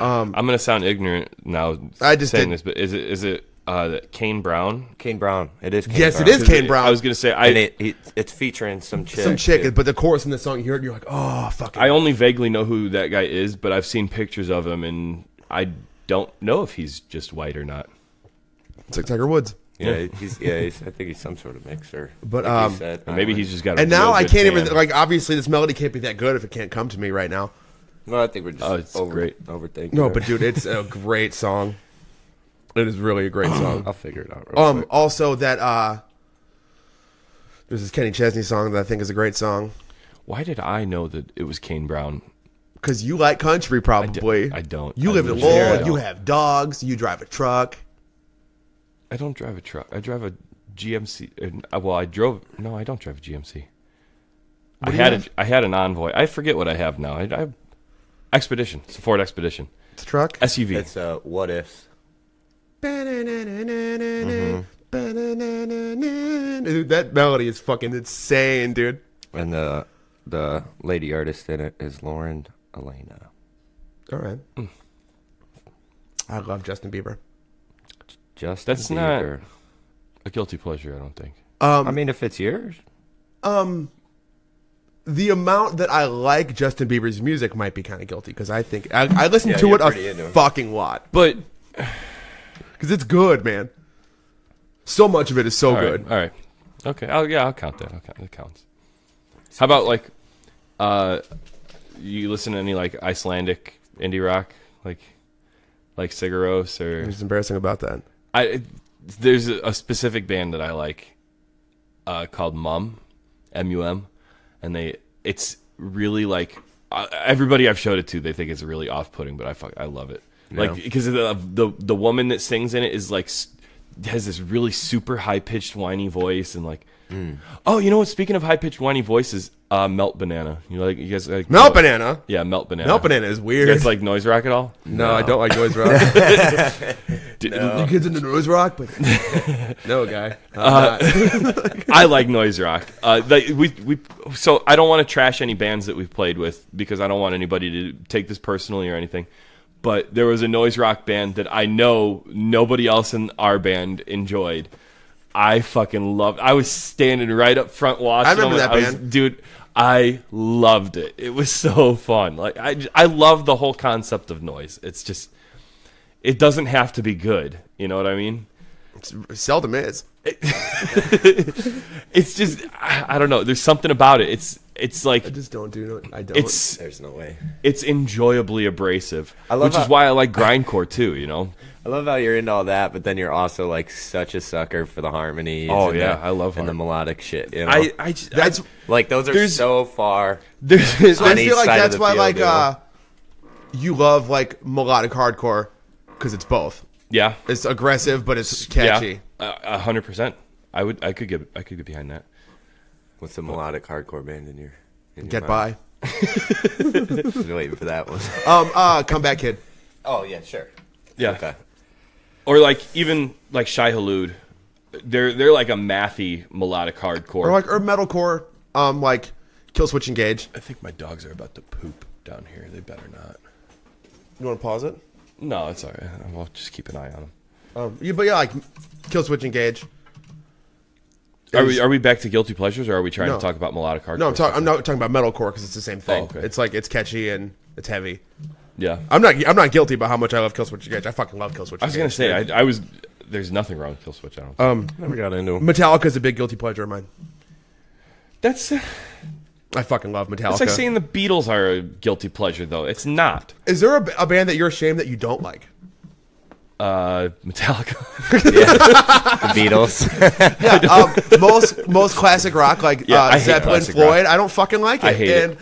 Um, I'm gonna sound ignorant now I just saying did- this, but is it is it uh, Kane Brown? Kane Brown. It is. Kane yes, Brown. it is Kane Brown. I was gonna say I and it, it it's featuring some chick. some chick, too. but the chorus in the song you heard, you're like, oh fucking. I only vaguely know who that guy is, but I've seen pictures of him, and I don't know if he's just white or not. it's like Tiger Woods. Yeah, he's yeah. He's, I think he's some sort of mixer. But, like you um, said. Maybe he's just got. A And now I can't even like. Obviously, this melody can't be that good if it can't come to me right now. Well, I think we're just Oh, it's over, great. overthinking. No, but dude, it's a great song. It is really a great song. I'll figure it out. Real Um, quick. also that uh, there's this Kenny Chesney song that I think is a great song Why did I know that it was Kane Brown? because you like country, probably. I don't. You I live in legit Lowell. don't. You have dogs. You drive a truck. I don't drive a truck. I drive a GMC. uh, Well, I drove. No, I don't drive a GMC. I had have? a, I had an Envoy. I forget what I have now. I, I Expedition. It's a Ford Expedition. It's a truck. SUV. it's uh, what if? Dude, that melody is fucking insane, dude. And the the lady artist in it is Lauren Alaina. All right. I love Justin Bieber. Just That's not a guilty pleasure. I don't think. Um, I mean, if it's yours, um, the amount that I like Justin Bieber's music might be kind of guilty because I think I, I listen Yeah, to you're it pretty a into him. fucking lot But because it's good, man. So much of it is so all right, good. all right, okay. I'll, yeah, I'll count that. I'll count, that counts. How about like, uh, you listen to any like Icelandic indie rock, like, like Sigur Rós or What's embarrassing about that? I there's a, a specific band that I like uh, called Mum, M U M, and they it's really like uh, everybody I've showed it to, they think it's really off-putting, but I fuck, I love it. Like because the the the woman that sings in it is like has this really super high-pitched whiny voice and like oh you know what speaking of high-pitched whiny voices uh melt banana you know like you guys like Melt banana. yeah melt banana Melt banana is you weird. guys like noise rock at all no, I don't like noise rock. Dude, You kids into noise rock, but no, guy. Uh. I like noise rock. Uh, they, we we so I don't want to trash any bands that we've played with because I don't want anybody to take this personally or anything. But there was a noise rock band that I know nobody else in our band enjoyed. I fucking loved. I was standing right up front watching. I remember them, that was- band. dude. I loved it. It was so fun. Like I, I love the whole concept of noise. It's just, it doesn't have to be good. You know what I mean? It seldom is. It's just I, I don't know. There's something about it. It's it's like I just don't do it. I don't. it's There's no way. it's enjoyably abrasive, I love which is why I like grindcore too. You know? I love how you're into all that, but then you're also like such a sucker for the harmonies. Oh, and yeah, the, I love and the melodic shit. You know? I I just, that's. like those are so far. there's, I on each feel like side that's why, field, like, you know? uh, you love like melodic hardcore because it's both. yeah It's aggressive, but it's catchy. yeah a a hundred percent. I would I could get I could get behind that. What's the melodic hardcore band in your? In your Get mind? by. Just waiting for that one. Um. Uh. Comeback Kid. oh yeah, sure. Yeah, Okay. or like even like Shai Hulud. They're they're like a mathy melodic hardcore. Or like or metalcore. Um. Like Killswitch Engage. I think my dogs are about to poop down here. They better not. You want to pause it? No, it's all right. I'll just keep an eye on them. Um. Yeah, but yeah, like Killswitch Engage. Are we are we back to guilty pleasures, or are we trying No. to talk about melodic hardcore? No, I'm talking. stuff I'm not talking about metalcore because it's the same thing. Oh, okay. It's like it's catchy and it's heavy. Yeah, I'm not. I'm not guilty about how much I love Killswitch Engage. I fucking love Killswitch. I was gonna say. I, I was. There's nothing wrong with Killswitch. I don't. Um. Never got into them. Metallica's a big guilty pleasure of mine. that's I fucking love Metallica. it's like saying the Beatles are a guilty pleasure, though. It's not. Is there a, a band that you're ashamed that you don't like? Uh, Metallica. The Beatles. Yeah, um, most most classic rock like Yeah, uh, Zeppelin, classic Floyd. rock. I don't fucking like it. I hate and it.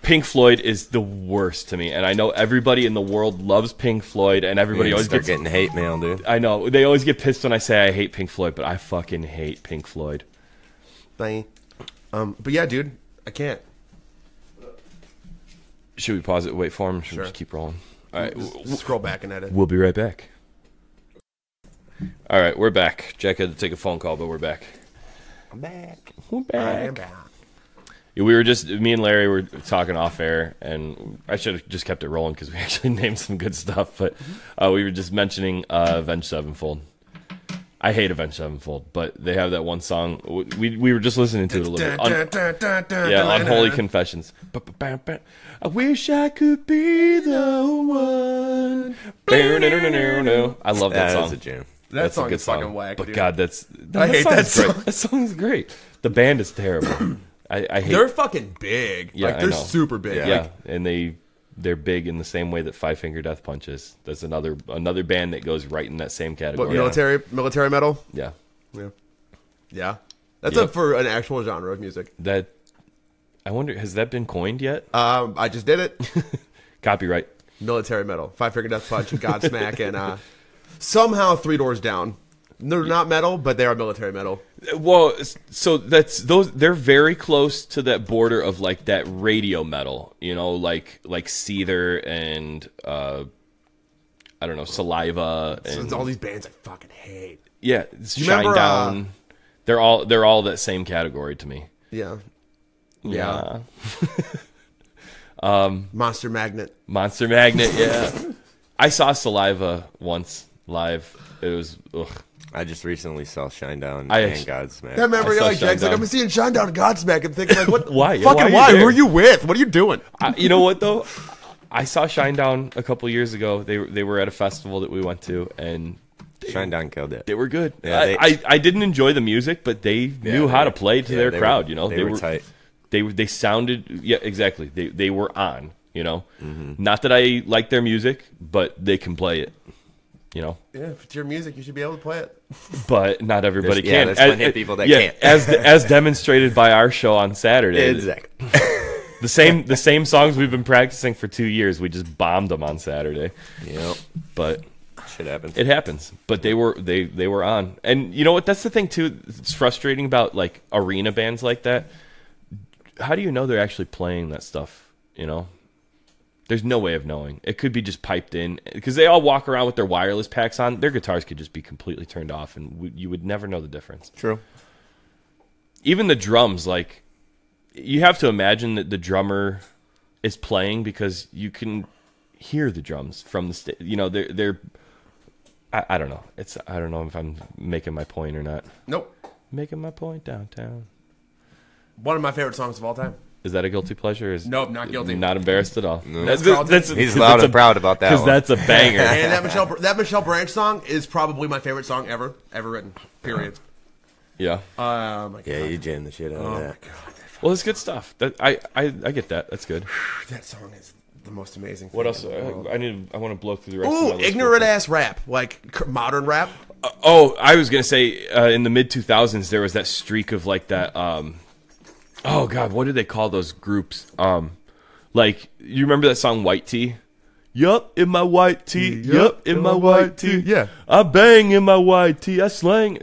Pink Floyd is the worst to me, and I know everybody in the world loves Pink Floyd, and everybody you always start gets. getting hate mail, dude. I know they always get pissed when I say I hate Pink Floyd, but I fucking hate Pink Floyd. Bye. Um, but yeah, dude, I can't. Should we pause it? Wait for him. Should we just keep rolling? All right, Just scroll back and edit. We'll be right back. All right, we're back. Jack had to take a phone call, but we're back. I'm back. We're back. Yeah, we were just me and Larry were talking off air, and I should have just kept it rolling because we actually named some good stuff. But uh, we were just mentioning uh, Avenged Sevenfold. I hate Avenged Sevenfold, but they have that one song. We we were just listening to it a little bit. Un- yeah, Unholy Confessions. I wish I could be the one. I love that That song. is a jam. That That's song a good is fucking song. whack, But dude. God, that's I hate that song's great. song. That song's great. The band is terrible. I, I hate. They're fucking big. Yeah, like they're super big. yeah, Like, and they they're big in the same way that Five Finger Death Punch is. That's another another band that goes right in that same category. military military metal? Yeah, Yeah. Yeah. That's Yep. up for an actual genre of music. that. I wonder has that been coined yet? Um, I just did it. Copyright. military metal. Five Finger Death Punch, Godsmack, and uh, somehow Three Doors Down. They're not metal, but they are military metal. Well, so that's those. They're very close to that border of like that radio metal. You know, like like Seether and uh, I don't know, Saliva and it's all these bands I fucking hate. yeah, you Shine remember, uh, they're all they're all that same category to me. Yeah. Yeah. Um, Monster Magnet. Monster Magnet. Yeah, I saw Saliva once live. It was ugh. I just recently saw Shinedown I and ex- Godsmack. I remember I you're like Jack's like I'm seeing Shinedown and Godsmack. I'm thinking like what Why? Yeah, Fucking why are you why? Who are you with? What are you doing? I, you know what though? I saw Shinedown a couple years ago. They were- they were at a festival that we went to, and Shinedown killed it. they were good. Yeah, I, they- I, I didn't enjoy the music, but they knew they how to play to yeah, their crowd. were- you know, they were tight. They they sounded yeah exactly. They they were on. You know, Mm-hmm. not that I like their music, but they can play it. You know, Yeah, if it's your music, you should be able to play it. but not everybody There's- yeah, can. there's As- plenty of people that yeah, can't. as as demonstrated by our show on Saturday. Exactly. The same the same songs we've been practicing for two years. We just bombed them on Saturday, yep. but Shit happens. it happens. But they were they they were on, and you know what? That's the thing too. It's frustrating about like arena bands like that. How do you know they're actually playing that stuff? You know, there's no way of knowing. It could be just piped in because they all walk around with their wireless packs on. Their guitars could just be completely turned off, and w- you would never know the difference. True. even the drums like you have to imagine that the drummer is playing because you can hear the drums from the sta- you know they're they're I, I don't know it's i don't know if i'm making my point or not Nope. making my point downtown One of my favorite songs of all time. Is that a guilty pleasure or is Nope, not guilty. not embarrassed at all That's Carlton. He's loud and proud about that because that's a banger And that Michelle that Michelle Branch song is probably my favorite song ever ever written. Period. yeah Oh my god. Yeah, you jammed the shit out of that. well it's good stuff that I, I i get that that's good That song is the most amazing. what thing else in the world. i, I need i want to blow through the rest of Ooh, my list ignorant ass rap, like modern rap. Oh, I was gonna say uh, in the mid two thousands there was that streak of like that. Um, oh God, what did they call those groups? Um, like you remember that song White Tee? Yup, in my white tee. Yup, in my white tee. Yeah. I bang in my white tee. I slang.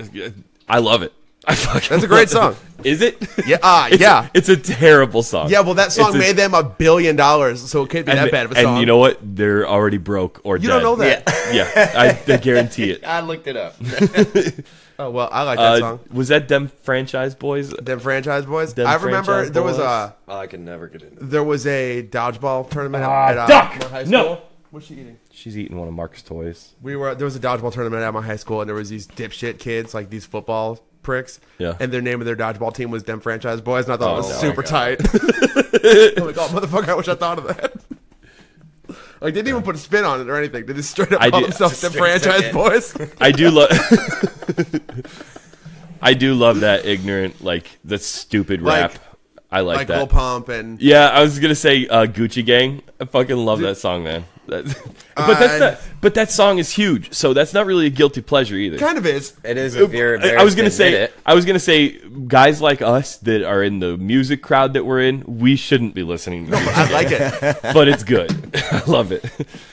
I love it. I fucking That's a great song. Is it? Yeah, ah, It's a- yeah. it's a terrible song. Yeah, well, that song It's a- made them a billion dollars, so it can't be and, that bad of a song. and you know what? They're already broke or You dead. don't know that. Yeah, I, I guarantee it. I looked it up. Oh well, I like that Uh, song. was that them franchise boys? Them franchise boys. Them I remember Franchise there was Boys. a Oh, I can never get into there was a dodgeball tournament Ah, at uh, duck! my high school. No. What's she eating? She's eating one of Mark's toys. We were there was a dodgeball tournament at my high school, and there was these dipshit kids, like these football pricks. Yeah. And their name of their dodgeball team was Dem Franchise Boys, and I thought Oh, it was no. super tight. I'm like, oh motherfucker, I wish I thought of that. Like, they didn't even put a spin on it or anything. They just straight up I call did- themselves Dem Straight Franchise second. Boys. I do love. I do love that ignorant, like that stupid Like- rap. I like, like that. Lil Pump and Yeah, I was gonna say uh, Gucci Gang. I fucking love that song, man. That- but that's Uh, not. But that song is huge, so that's not really a guilty pleasure either. kind of is. it. Is if you're I, I was gonna embarrassed to admit say. it. I was gonna say, guys like us that are in the music crowd that we're in, we shouldn't be listening to music, I like it. but it's good. I love it.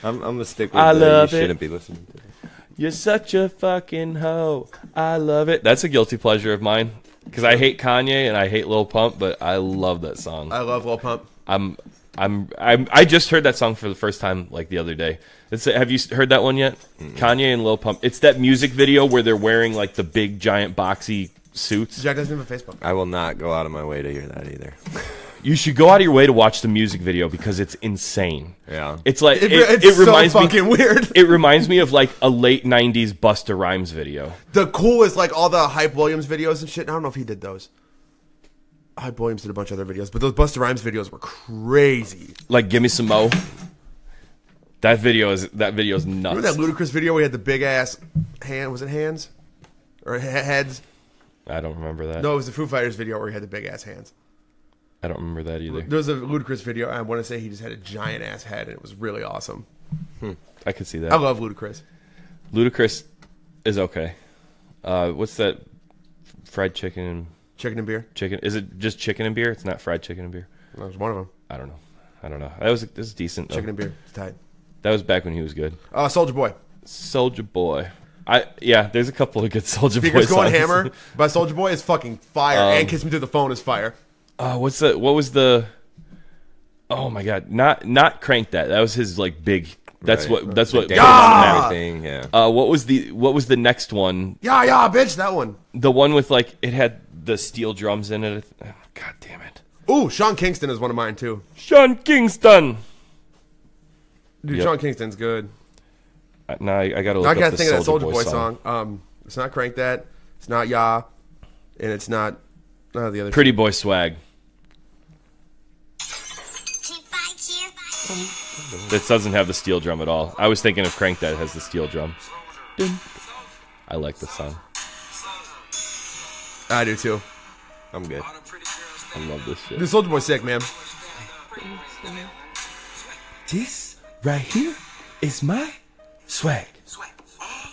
I'm, I'm gonna stick with I the love you it. shouldn't be listening to. You're such a fucking hoe. I love it. That's a guilty pleasure of mine because I hate Kanye and I hate Lil Pump, but I love that song. I love Lil Pump. I'm, I'm, I'm, I just heard that song for the first time like the other day. It's, have you heard that one yet? Kanye and Lil Pump. It's that music video where they're wearing like the big giant boxy suits. Jack doesn't have a Facebook. I will not go out of my way to hear that either. You should go out of your way to watch the music video because it's insane. Yeah. It's like It, it, it's it so reminds me. fucking weird. It reminds me of like a late '90s Busta Rhymes video. The coolest, like all the Hype Williams videos and shit. I don't know if he did those. Hype Williams did a bunch of other videos, but those Busta Rhymes videos were crazy. Like, give me some mo. That video is that video is nuts. Remember that Ludacris video where he had the big ass hand? Was it hands or he- heads? I don't remember that. No, it was the Foo Fighters video where he had the big ass hands. I don't remember that either. There was a Ludacris video. I want to say he just had a giant ass head, and it was really awesome. I could see that. I love ludicrous. Ludacris is okay. Uh, what's that? Fried chicken Chicken and beer. chicken? Is it just chicken and beer? It's not fried chicken and beer. That was one of them. I don't know. I don't know. That was this is decent. though. Chicken and beer. It's tight. That was back when he was good. Uh, Soulja Boy. Soulja Boy. I yeah. There's a couple of good Soulja Boy Speakers going songs. hammer by Soulja Boy is fucking fire, Um, and Kiss Me Through the Phone is fire. Uh, what's the what was the? Oh my god! Not not crank that. That was his like big. That's Right. what. That's what. Dance Yeah! and everything. Yeah. Uh, what was the what was the next one? Yeah, yeah, bitch, that one. The one with like it had the steel drums in it. Oh, god damn it! Ooh, Sean Kingston is one of mine too. Sean Kingston. Dude, Yep. Sean Kingston's good. Uh, now I, I gotta look I up gotta the think of that Soulja Soulja Boy, Boy song. Um, it's not Crank That. It's not Ya, and it's not none of the other. Pretty Boy Swag. This doesn't have the steel drum at all. I was thinking of Crank That has the steel drum. I like this song. Shit. I do too. I'm good. I love this shit. This Soulja Boy's sick, man. This right here is my swag.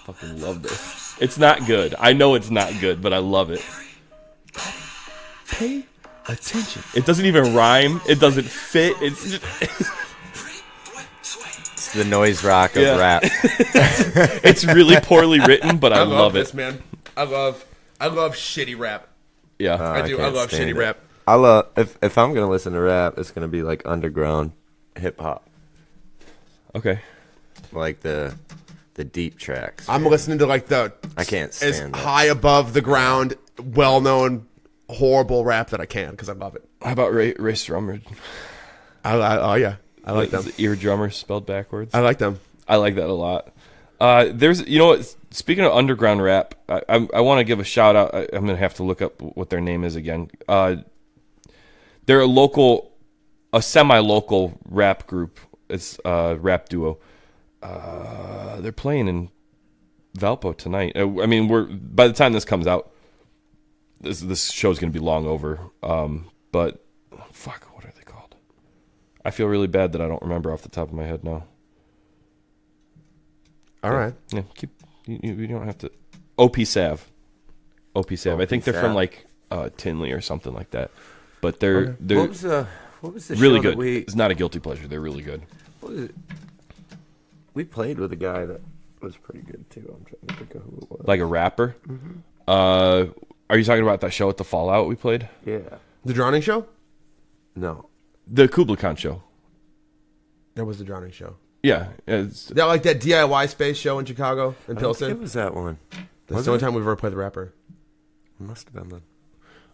fucking love this. It's not good. I know it's not good, but I love it. Pay attention. It doesn't even rhyme. It doesn't fit. It's just, It's the noise rock of Yeah. rap. it's really poorly written, but I, love, this, it. man. I love I love shitty rap. Yeah. I do. I can't love shitty it. rap. I love if if I'm gonna listen to rap, it's gonna be like underground hip hop, okay. like the the deep tracks. I'm listening to like the I can't as stand that. high above the ground, well known, horrible rap that I can because I love it. How about Ray, Rae Sremmurd? I, I oh yeah, I like them. The ear drummer spelled backwards. I like them. I like that a lot. Uh, there's, you know what? Speaking of underground rap, I, I, I want to give a shout out. I, I'm gonna have to look up what their name is again. Uh, they're a local, a semi-local rap group. It's a rap duo. Uh, they're playing in Valpo tonight. Uh, I mean, we're by the time this comes out, this this show's gonna be long over. Um, but fuck, what are they called? I feel really bad that I don't remember off the top of my head now. All right. Yeah, keep you, you you don't have to. OP Sav, OP Sav. I think they're from like uh, Tinley or something like that. But they're they're what was the what was the really show that good. We It's not a guilty pleasure. They're really good. what was it? we played with a guy that was pretty good too. I'm trying to think of who it was. Like a rapper. Uh, are you talking about that show at the Fallout we played? yeah, The Drowning Show. no, The Kubla Khan show. That was the Drowning Show. Yeah, it's, That like that DIY space show in Chicago in I don't Pilsen. it was that one. That's the only time we've ever played the rapper. Must have been then.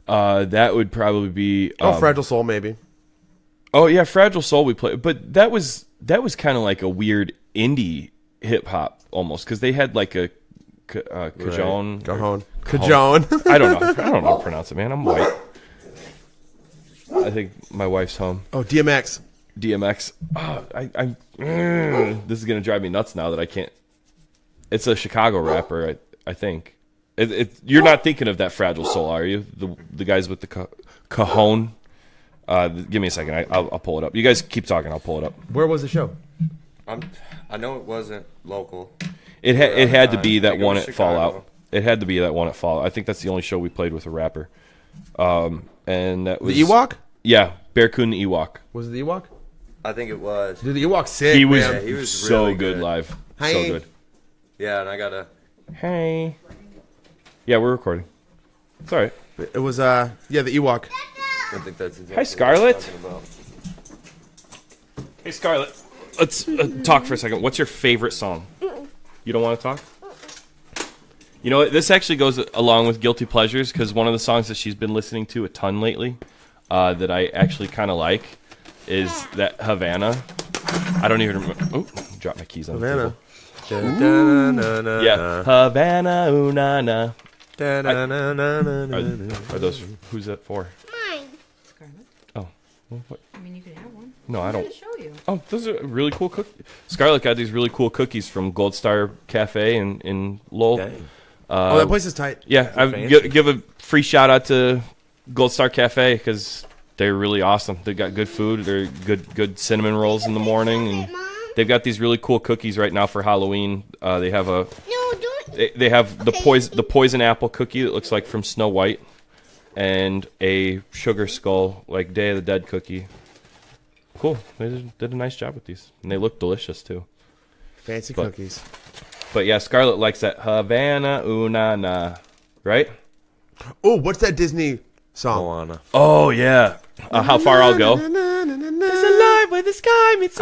uh, that would probably be. Oh, um, Fragile Soul maybe. Oh yeah, Fragile Soul we played, but that was that was kind of like a weird indie hip hop almost because they had like a ca- uh, cajon. Cajon. Cajon. I don't know. I don't know how to pronounce it, man. I'm white. I think my wife's home. oh, DMX. DMX. Oh, I, I, mm, this is gonna drive me nuts now that I can't. It's a Chicago rapper, I, I think. It, it, you're not thinking of that Fragile Soul, are you? The the guys with the ca- cajon. Uh, give me a second. I, I'll, I'll pull it up. You guys keep talking. I'll pull it up. Where was the show? I'm, I know it wasn't local. It ha- it had to be that one was at Fallout. It had to be that one at Fallout. I think that's the only show we played with a rapper. Um, and that was The Ewok. Yeah, Bearcoon the Ewok. Was it the Ewok? I think it was. Dude, the Ewok's sick. He was. Yeah, he was so really good, good. live. So good. Yeah, and I gotta. Hey. Yeah, we're recording. It's all right. It was uh yeah the Ewok. I think that's exactly Hi, what Scarlett. I'm talking about. Hey, Scarlett. Let's uh, talk for a second. What's your favorite song? You don't want to talk? You know, what? this actually goes along with Guilty Pleasures because one of the songs that she's been listening to a ton lately uh, that I actually kind of like is that Havana. I don't even remember. Oh, dropped my keys on Havana. the table. Da-da-na-na-na. Yeah. Havana, ooh, na, na. Da-da-na-na-na-na. Are, are those, who's that for? Mine. Scarlet. Oh. Well, what? I mean, you could have one. No, I I'm don't. gonna show you. Oh, those are really cool cookies. Scarlett got these really cool cookies from Gold Star Cafe in, in Lowell. Dang. Uh, oh, that place is tight. Yeah, I give, give a free shout out to Gold Star Cafe because they're really awesome. They've got good food. They're good good cinnamon rolls in the morning, and they've got these really cool cookies right now for Halloween. Uh, they have a No, don't. they, they have the poison the poison apple cookie that looks like from Snow White, and a sugar skull like Day of the Dead cookie. Cool. They did, did a nice job with these, and they look delicious too. Fancy But- cookies. But yeah, Scarlett likes that Havana ooh na na, right? Oh, what's that Disney song? Moana. Oh yeah. Uh, how far I'll go? I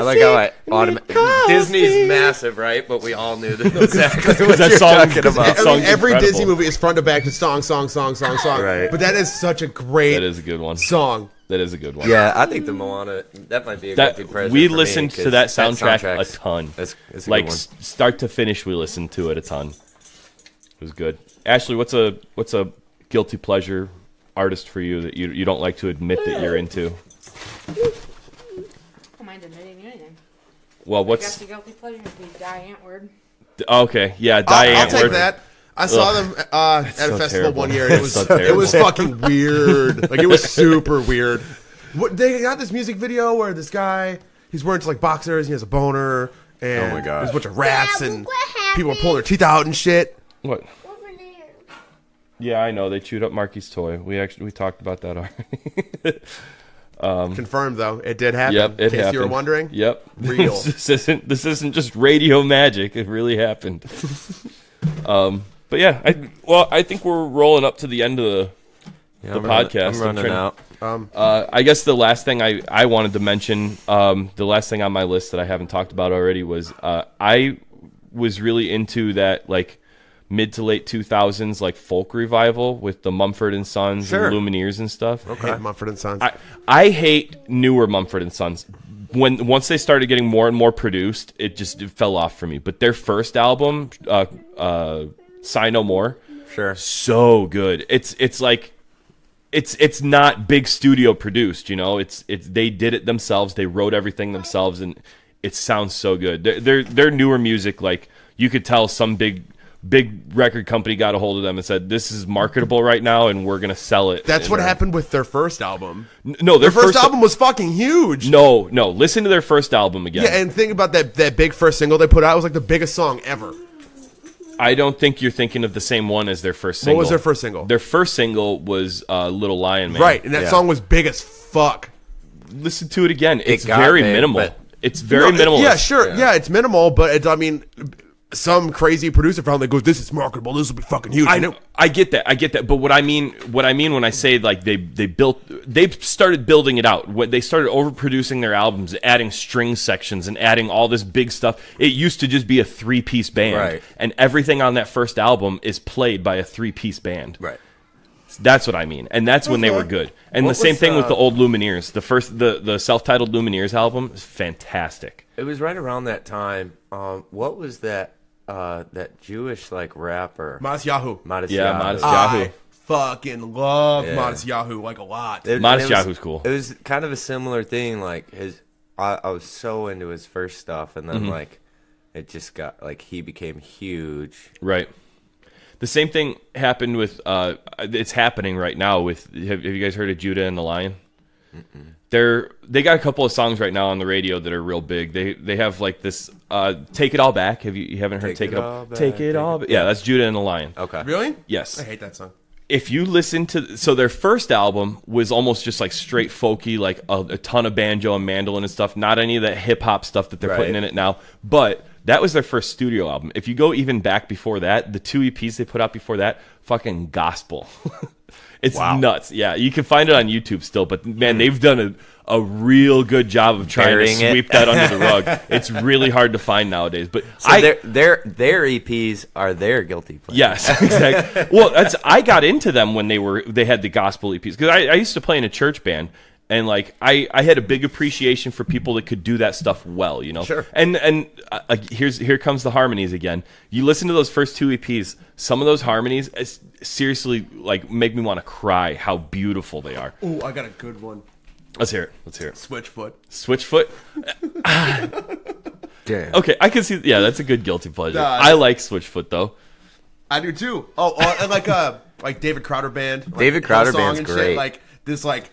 like how I automatically. Disney's massive, right? But we all knew that exactly what that you're song- talking that about. Every, song's every incredible. Disney movie is front to back to song, song, song, song, song. Right. But that is such a great That is a good one. song. That is a good one. Yeah, I think the Moana that might be a That guilty pleasure we for me, listened to 'cause that soundtrack a soundtrack's- ton. That's, that's a like good one. s- start to finish, we listened to it a ton. It was good. Ashley, what's a what's a guilty pleasure artist for you that you you don't like to admit that you're into? I don't mind admitting anything. Well, I guess what's the guilty pleasure would be Die Antwoord. okay? Yeah, I'll, Diane. I'll take that. I saw Ugh. them uh, at so a festival terrible. one year. And it was so it was fucking weird. Like it was super weird. What they got this music video where this guy he's wearing like boxers and he has a boner and Oh my gosh. there's a bunch of rats Yeah, and people were pulling their teeth out and shit. What? Yeah, I know they chewed up Marky's toy. We actually we talked about that already. Confirmed though, it did happen. Yep, it In case happened. you were wondering. Yep, Real. this isn't this isn't just radio magic. It really happened. um, but yeah, I well, I think we're rolling up to the end of the Yeah, the I'm running- podcast. I'm I'm running trying- out. Uh, I guess the last thing I, I wanted to mention, um, the last thing on my list that I haven't talked about already was uh, I was really into that like mid to late 2000s like folk revival with the Mumford and Sons Sure. and Lumineers and stuff. I hate Mumford and Sons. I, I hate newer Mumford and Sons. When once they started getting more and more produced, it just it fell off for me. But their first album, uh, uh, "Sigh No More," Sure. so good. It's it's like it's it's not big studio produced, you know. It's it's they did it themselves. They wrote everything themselves, and it sounds so good. Their their, their newer music, like you could tell, some big big record company got a hold of them and said, "This is marketable right now, and we're gonna sell it." That's And what they're- happened with their first album. No, Their first, album was fucking huge. No, no. Listen to their first album again. Yeah, and think about that that big first single they put out it was like the biggest song ever. I don't think you're thinking of the same one as their first single. What was their first single? Their first single was uh, "Little Lion Man." Right, and that Yeah. song was big as fuck. Listen to it again. It's very big, minimal. but- It's very No, minimal. Yeah, sure. Yeah. it's minimal, but it's, I mean, some crazy producer found that goes, "This is marketable. This will be fucking huge." I know. I get that. I get that. But what I mean, what I mean when I say like they they built, they started building it out. When they started overproducing their albums, adding string sections and adding all this big stuff. It used to just be a three piece band, Right. and everything on that first album is played by a three piece band. Right. That's what I mean, and that's when they were good. And What the same was, thing with uh, the old Lumineers. The first, the the self titled Lumineers album is fantastic. It was right around that time. Um, what was that? Uh, that Jewish like rapper, Matisyahu. Modest Yeah, Yahoo. Matisyahu. I fucking love Yeah. Matisyahu like a lot. It- Modest it was- Yahoo's cool. It was kind of a similar thing. Like his, I, I was so into his first stuff, and then Mm-hmm. like, it just got like he became huge. Right. The same thing happened with. Uh, it's happening right now with. Have, have you guys heard of Judah and the Lion? They're they got a couple of songs right now on the radio that are real big. They they have like this. Uh, Take it all back. Have you you haven't heard Take, Take it It all All Back, Take it all back? Yeah, that's Judah and the Lion. Okay. Really? Yes. I hate that song. if you listen to so their first album was almost just like straight folky like a, a ton of banjo and mandolin and stuff not any of that hip hop stuff that they're putting in it now but that was their first studio album if you go even back before that the two eps they put out before that fucking gospel it's nuts. Yeah you can find it on youtube still but man hmm. they've done a, a real good job of trying Burying to sweep that under the rug. It's really hard to find nowadays but So I, their their their EPs are their guilty pleasure. Yes, exactly. well, that's I got into them when they were they had the gospel EPs because I, I used to play in a church band and like I, I had a big appreciation for people that could do that stuff well, you know. Sure. And and uh, here's here comes the harmonies again. You listen to those first two EPs. Some of those harmonies seriously like make me want to cry. How beautiful they are. Oh, I got a good one. Let's hear it. Let's hear it. Switchfoot. Switchfoot. Damn. Okay, I can see. Yeah, that's a good guilty pleasure. Nah, I like Switchfoot though. I do too. Oh, oh and like uh like David Crowder band. like, David Crowder Hillsong band's and shit, great. Like this like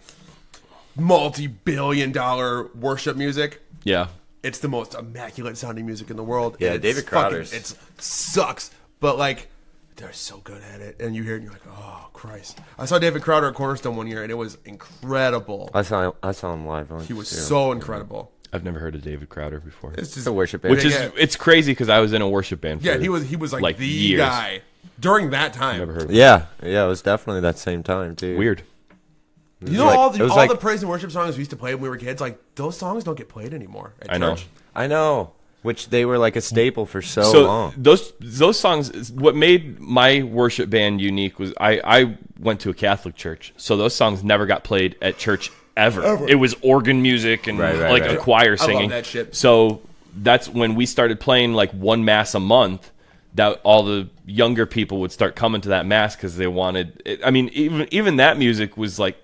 multi-billion dollar worship music. Yeah. It's the most immaculate sounding music in the world. Yeah, it's David fucking- Crowder's- It sucks, but like they're so good at it, and you hear it, and you're like, oh Christ! I saw David Crowder at Cornerstone one year, and it was incredible. I saw I saw him live once. He was too. so incredible. I've never heard of David Crowder before. It's just a worship band. Which is yeah. it's crazy because I was in a worship band. For yeah, he was he was like, like the years. guy during that time. Never heard. Of yeah, yeah. It was definitely that same time too. Weird. You know like- all the all like- the praise and worship songs we used to play when we were kids. Like those songs don't get played anymore. At I know. I know. Which they were like a staple for so, So long. those those songs, what made my worship band unique was I I went to a Catholic church, so those songs never got played at church ever. It was organ music and Right, right, like right. a choir love singing. that shit. So that's when we started playing like one mass a month. That all the younger people would start coming to that mass because they wanted. It, I mean, even even that music was like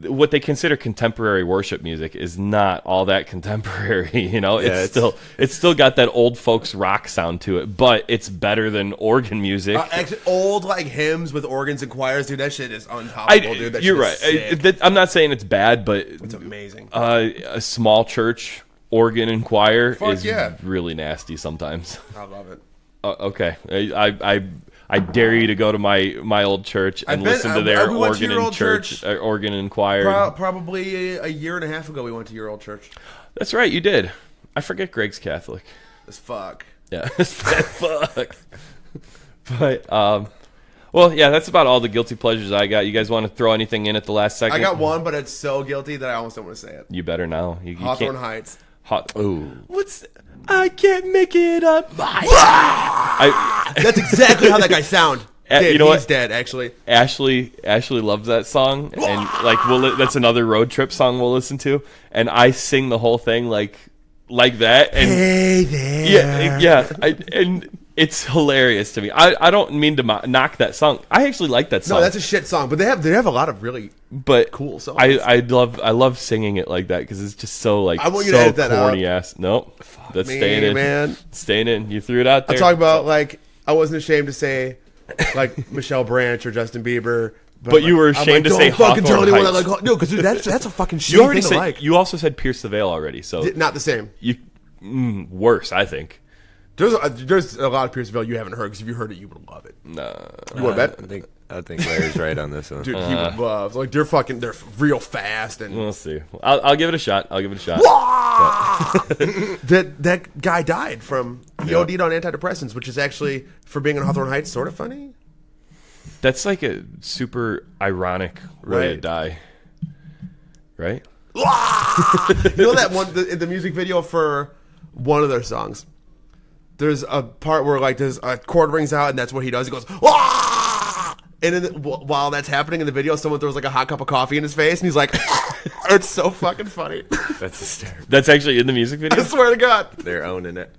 what they consider contemporary worship music is not all that contemporary. You know, it's, it's- still it's still got that old folks rock sound to it, but it's better than organ music. Uh, actually, old like hymns with organs and choirs, dude. That shit is untoppable, I, dude. That you're right. I, that, i'm not saying it's bad, but it's amazing. uh, a small church organ and choir Fuck is yeah. really nasty sometimes. I love it. Uh, okay, I, I I I dare you to go to my my old church and listen to their we went to organ your and old church, church. uh, organ and choir. Pro- probably a year and a half ago, we went to your old church. That's right, you did. I forget Greg's Catholic. As fuck. Yeah, fuck. but um, well, yeah, that's about all the guilty pleasures I got. You guys want to throw anything in at the last second? I got one, but it's so guilty that I almost don't want to say it. You better now. You, you Hawthorne. Heights. Hot. Ooh. What's? I can't make it up. I That's exactly how that guy sound. Did. you know He's what? dead, actually. Ashley Ashley loves that song and like we'll li- that's another road trip song we'll listen to and I sing the whole thing like like that and Hey there. yeah yeah I, and it's hilarious to me. I, I don't mean to mo- knock that song. I actually like that song. No, that's a shit song, but they have they have a lot of really. but cool songs. I I love I love singing it like that because it's just so like I want you so to edit that corny out. ass. Nope, that's me, staying in. man. staying in. You threw it out there. I talk about like I wasn't ashamed to say like Michelle Branch or Justin Bieber. But you were ashamed to don't say fucking tell anyone I like. No, because that's that's a fucking shitty you already thing said to like. you also said Pierce the Veil already, so Not the same. you mm, worse I think. There's a, there's a lot of Pierce the Veil you haven't heard because if you heard it, you would love it. Nah. You want to I bet? think I think Larry's right on this one. Dude, he Uh. would love. Like they're fucking, they're real fast and We'll see. I'll, I'll give it a shot. I'll give it a shot. that that guy died from he Yeah. OD'd on antidepressants, which is actually for being in Hawthorne Heights sort of funny. That's like a super ironic way to Right. die. Right? you know that one the, the music video for one of their songs. There's a part where like there's a chord rings out and that's what he does. He goes "Wah!" and then wh- while that's happening in the video, someone throws like a hot cup of coffee in his face and he's like, "It's so fucking funny." That's hysterical. That's actually in the music video. I swear to God. They're owning it.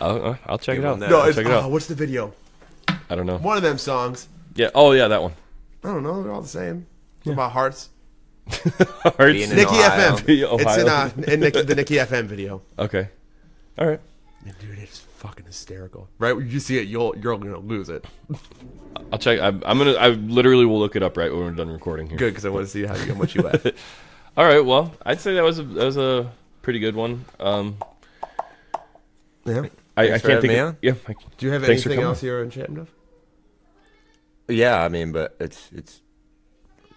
I'll, uh, I'll check it out. them that. No, I'll it's, check it oh, out. what's the video? I don't know. One of them songs. Yeah. Oh yeah, that one. I don't know. They're all the same. It's about hearts. Hearts. Being in Nikki Ohio. FM. Yeah, It's in, uh, in Nick, the Niki FM video. Okay. All right. And dude, it's fucking hysterical. Right when you see it, you'll you're gonna lose it. I'll check. I'm, I'm gonna. I literally will look it up right when we're done recording here. Good because I want to see how, how much you laugh. All right. Well, I'd say that was a that was a pretty good one. Um, yeah. I, I can't think. Of, yeah. I, Do you have anything coming. else here in Chattanooga? Yeah, I mean, but it's it's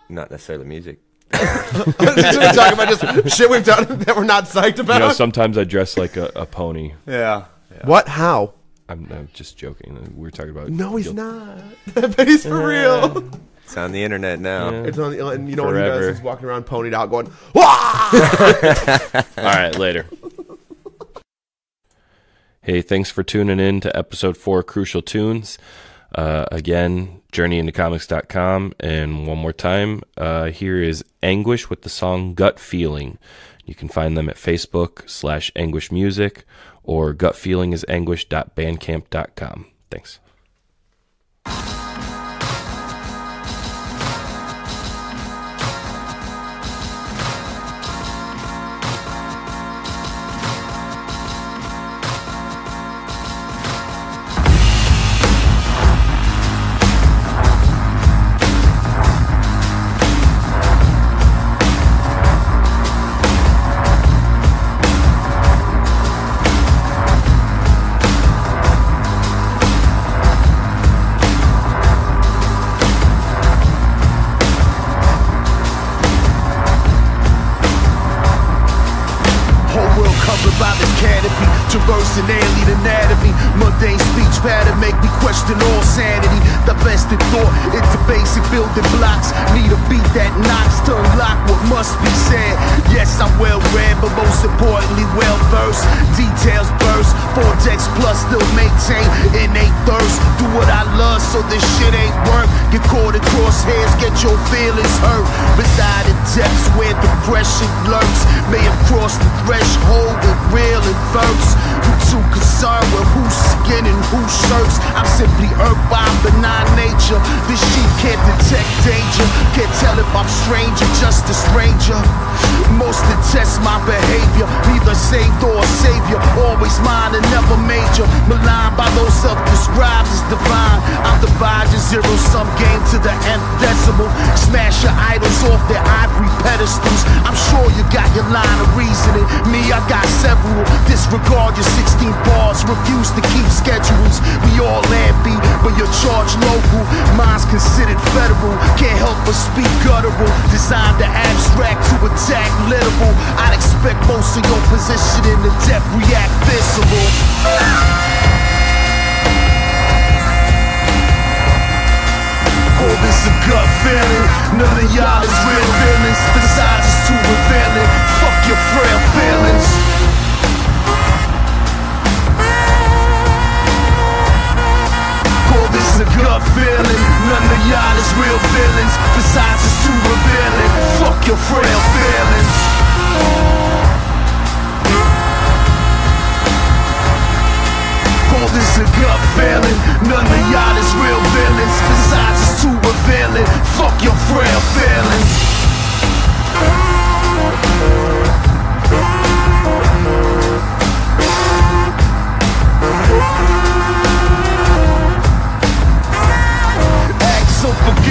not necessarily music. Just talking about just shit we've done that we're not psyched about. you know, sometimes I dress like a, a pony. Yeah. What? How? I'm, I'm just joking. We're talking about. No, he's guilt. not. but he's for real. It's on the internet now. Yeah. It's on the, and you know what he does? He's walking around ponied out, going, "Wah!" All right, later. Hey, thanks for tuning in to episode four, Crucial Tunes. Uh, again, journeyintocomics.com. And one more time, uh, here is Anguish with the song Gut Feeling. You can find them at Facebook slash Anguish Music or gutfeelingisanguish.bandcamp.com. Thanks. Me question all sanity. The best in thought into basic building blocks. Need a beat that knocks to unlock what must be said. Yes, I'm well read, but most importantly, well versed. Details burst. Vortex plus still maintain innate thirst. Do what I love so this shit ain't work. Get caught in crosshairs, get your feelings hurt. Reside in depths where depression lurks. May have crossed the threshold with real adverse. You too concerned with whose skin and whose shirts. I'm simply by benign nature. This sheep can't detect danger. Can't tell if I'm stranger, just a stranger. Most detest my behavior, neither saved or a savior. Always mine and never major. Maligned by those self-described as divine. I'm divided zero sum game to the nth decimal. Smash your idols off their ivory pedestals. I'm sure you got your line of reasoning. Me, I got several. Disregard your 16 bars, refuse to keep schedules. We all land but you're charged local. Mine's considered federal. Can't help but speak guttural. Designed to abstract to attack literal. I'd expect most of your positioning to depth react visceral. This a gut feeling. None of y'all is real feelings. Besides, it's too revealing. Fuck your frail feelings. This a gut feeling. None of y'all is real feelings. Besides, it's too revealing. Fuck your frail feelings. This a gut feeling. None of y'all is real villains. Besides, it's too revealing. Fuck your frail feelings.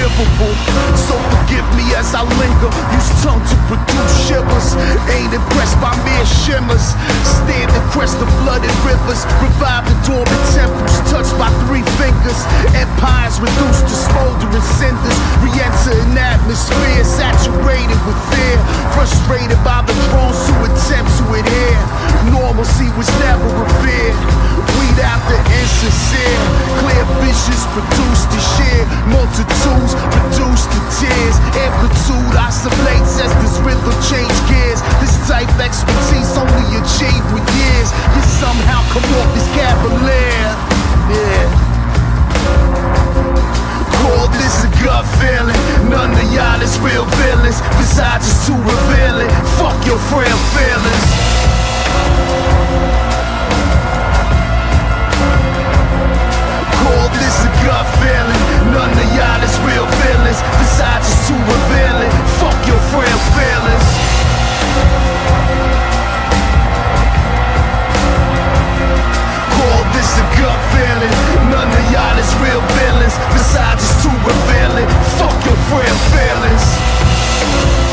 Forgivable. So forgive me as I linger. Use tongue to produce shivers. Ain't impressed by mere shimmers. Stand and crest the flooded rivers. Revive the dormant temples touched by three fingers. Empires reduced to smoldering cinders. Re-enter an atmosphere saturated with fear. Frustrated by the drones who attempt to adhere. Normalcy was never revered. Weed out the insincere. Clear visions produced to share. Multitudes reduced to tears. Amplitude oscillates as this rhythm change gears. This type expertise only achieved with years. You somehow come off this cavalier. Yeah. Call this a gut feeling. None of y'all is real villains. Besides, it's too revealing. Fuck your frail feelings. Call this a gut feeling. None of real villains. Besides, it's too revealing. Fuck your frail feelings. Call this a gut feeling. None of y'all is real villains. Besides, it's too revealing. Fuck your frail feelings.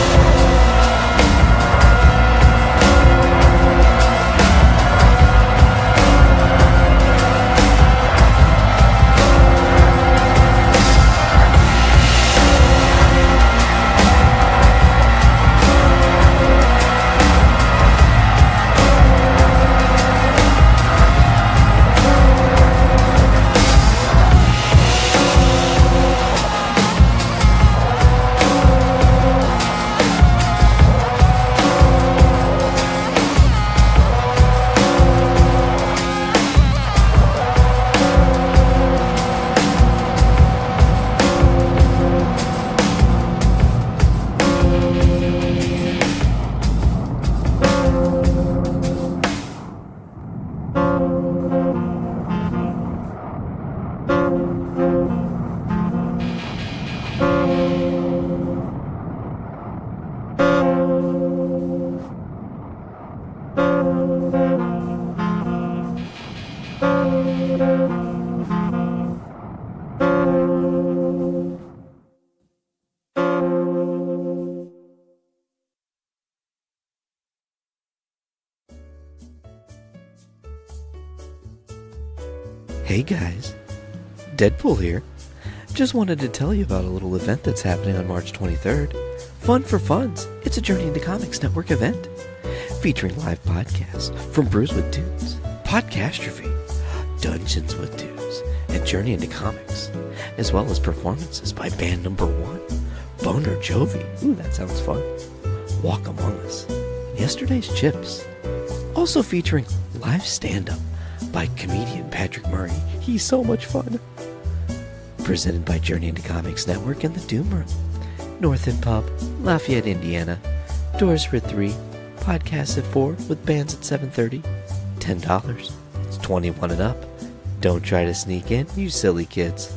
Deadpool here. Just wanted to tell you about a little event that's happening on March 23rd. Fun for Funds. It's a Journey into Comics Network event featuring live podcasts from Brews with Dudes, Podcastrophe, Dungeons with Dudes, and Journey into Comics, as well as performances by band number one, Boner Jovi. Ooh, that sounds fun. Walk Among Us, Yesterday's Chips. Also featuring live stand up by comedian Patrick Murray. He's so much fun. Presented by Journey into Comics Network and the Doom Room. North End Pub, Lafayette, Indiana. Doors for 3, podcasts at 4 with bands at 7.30. $10. It's 21 and up. Don't try to sneak in, you silly kids.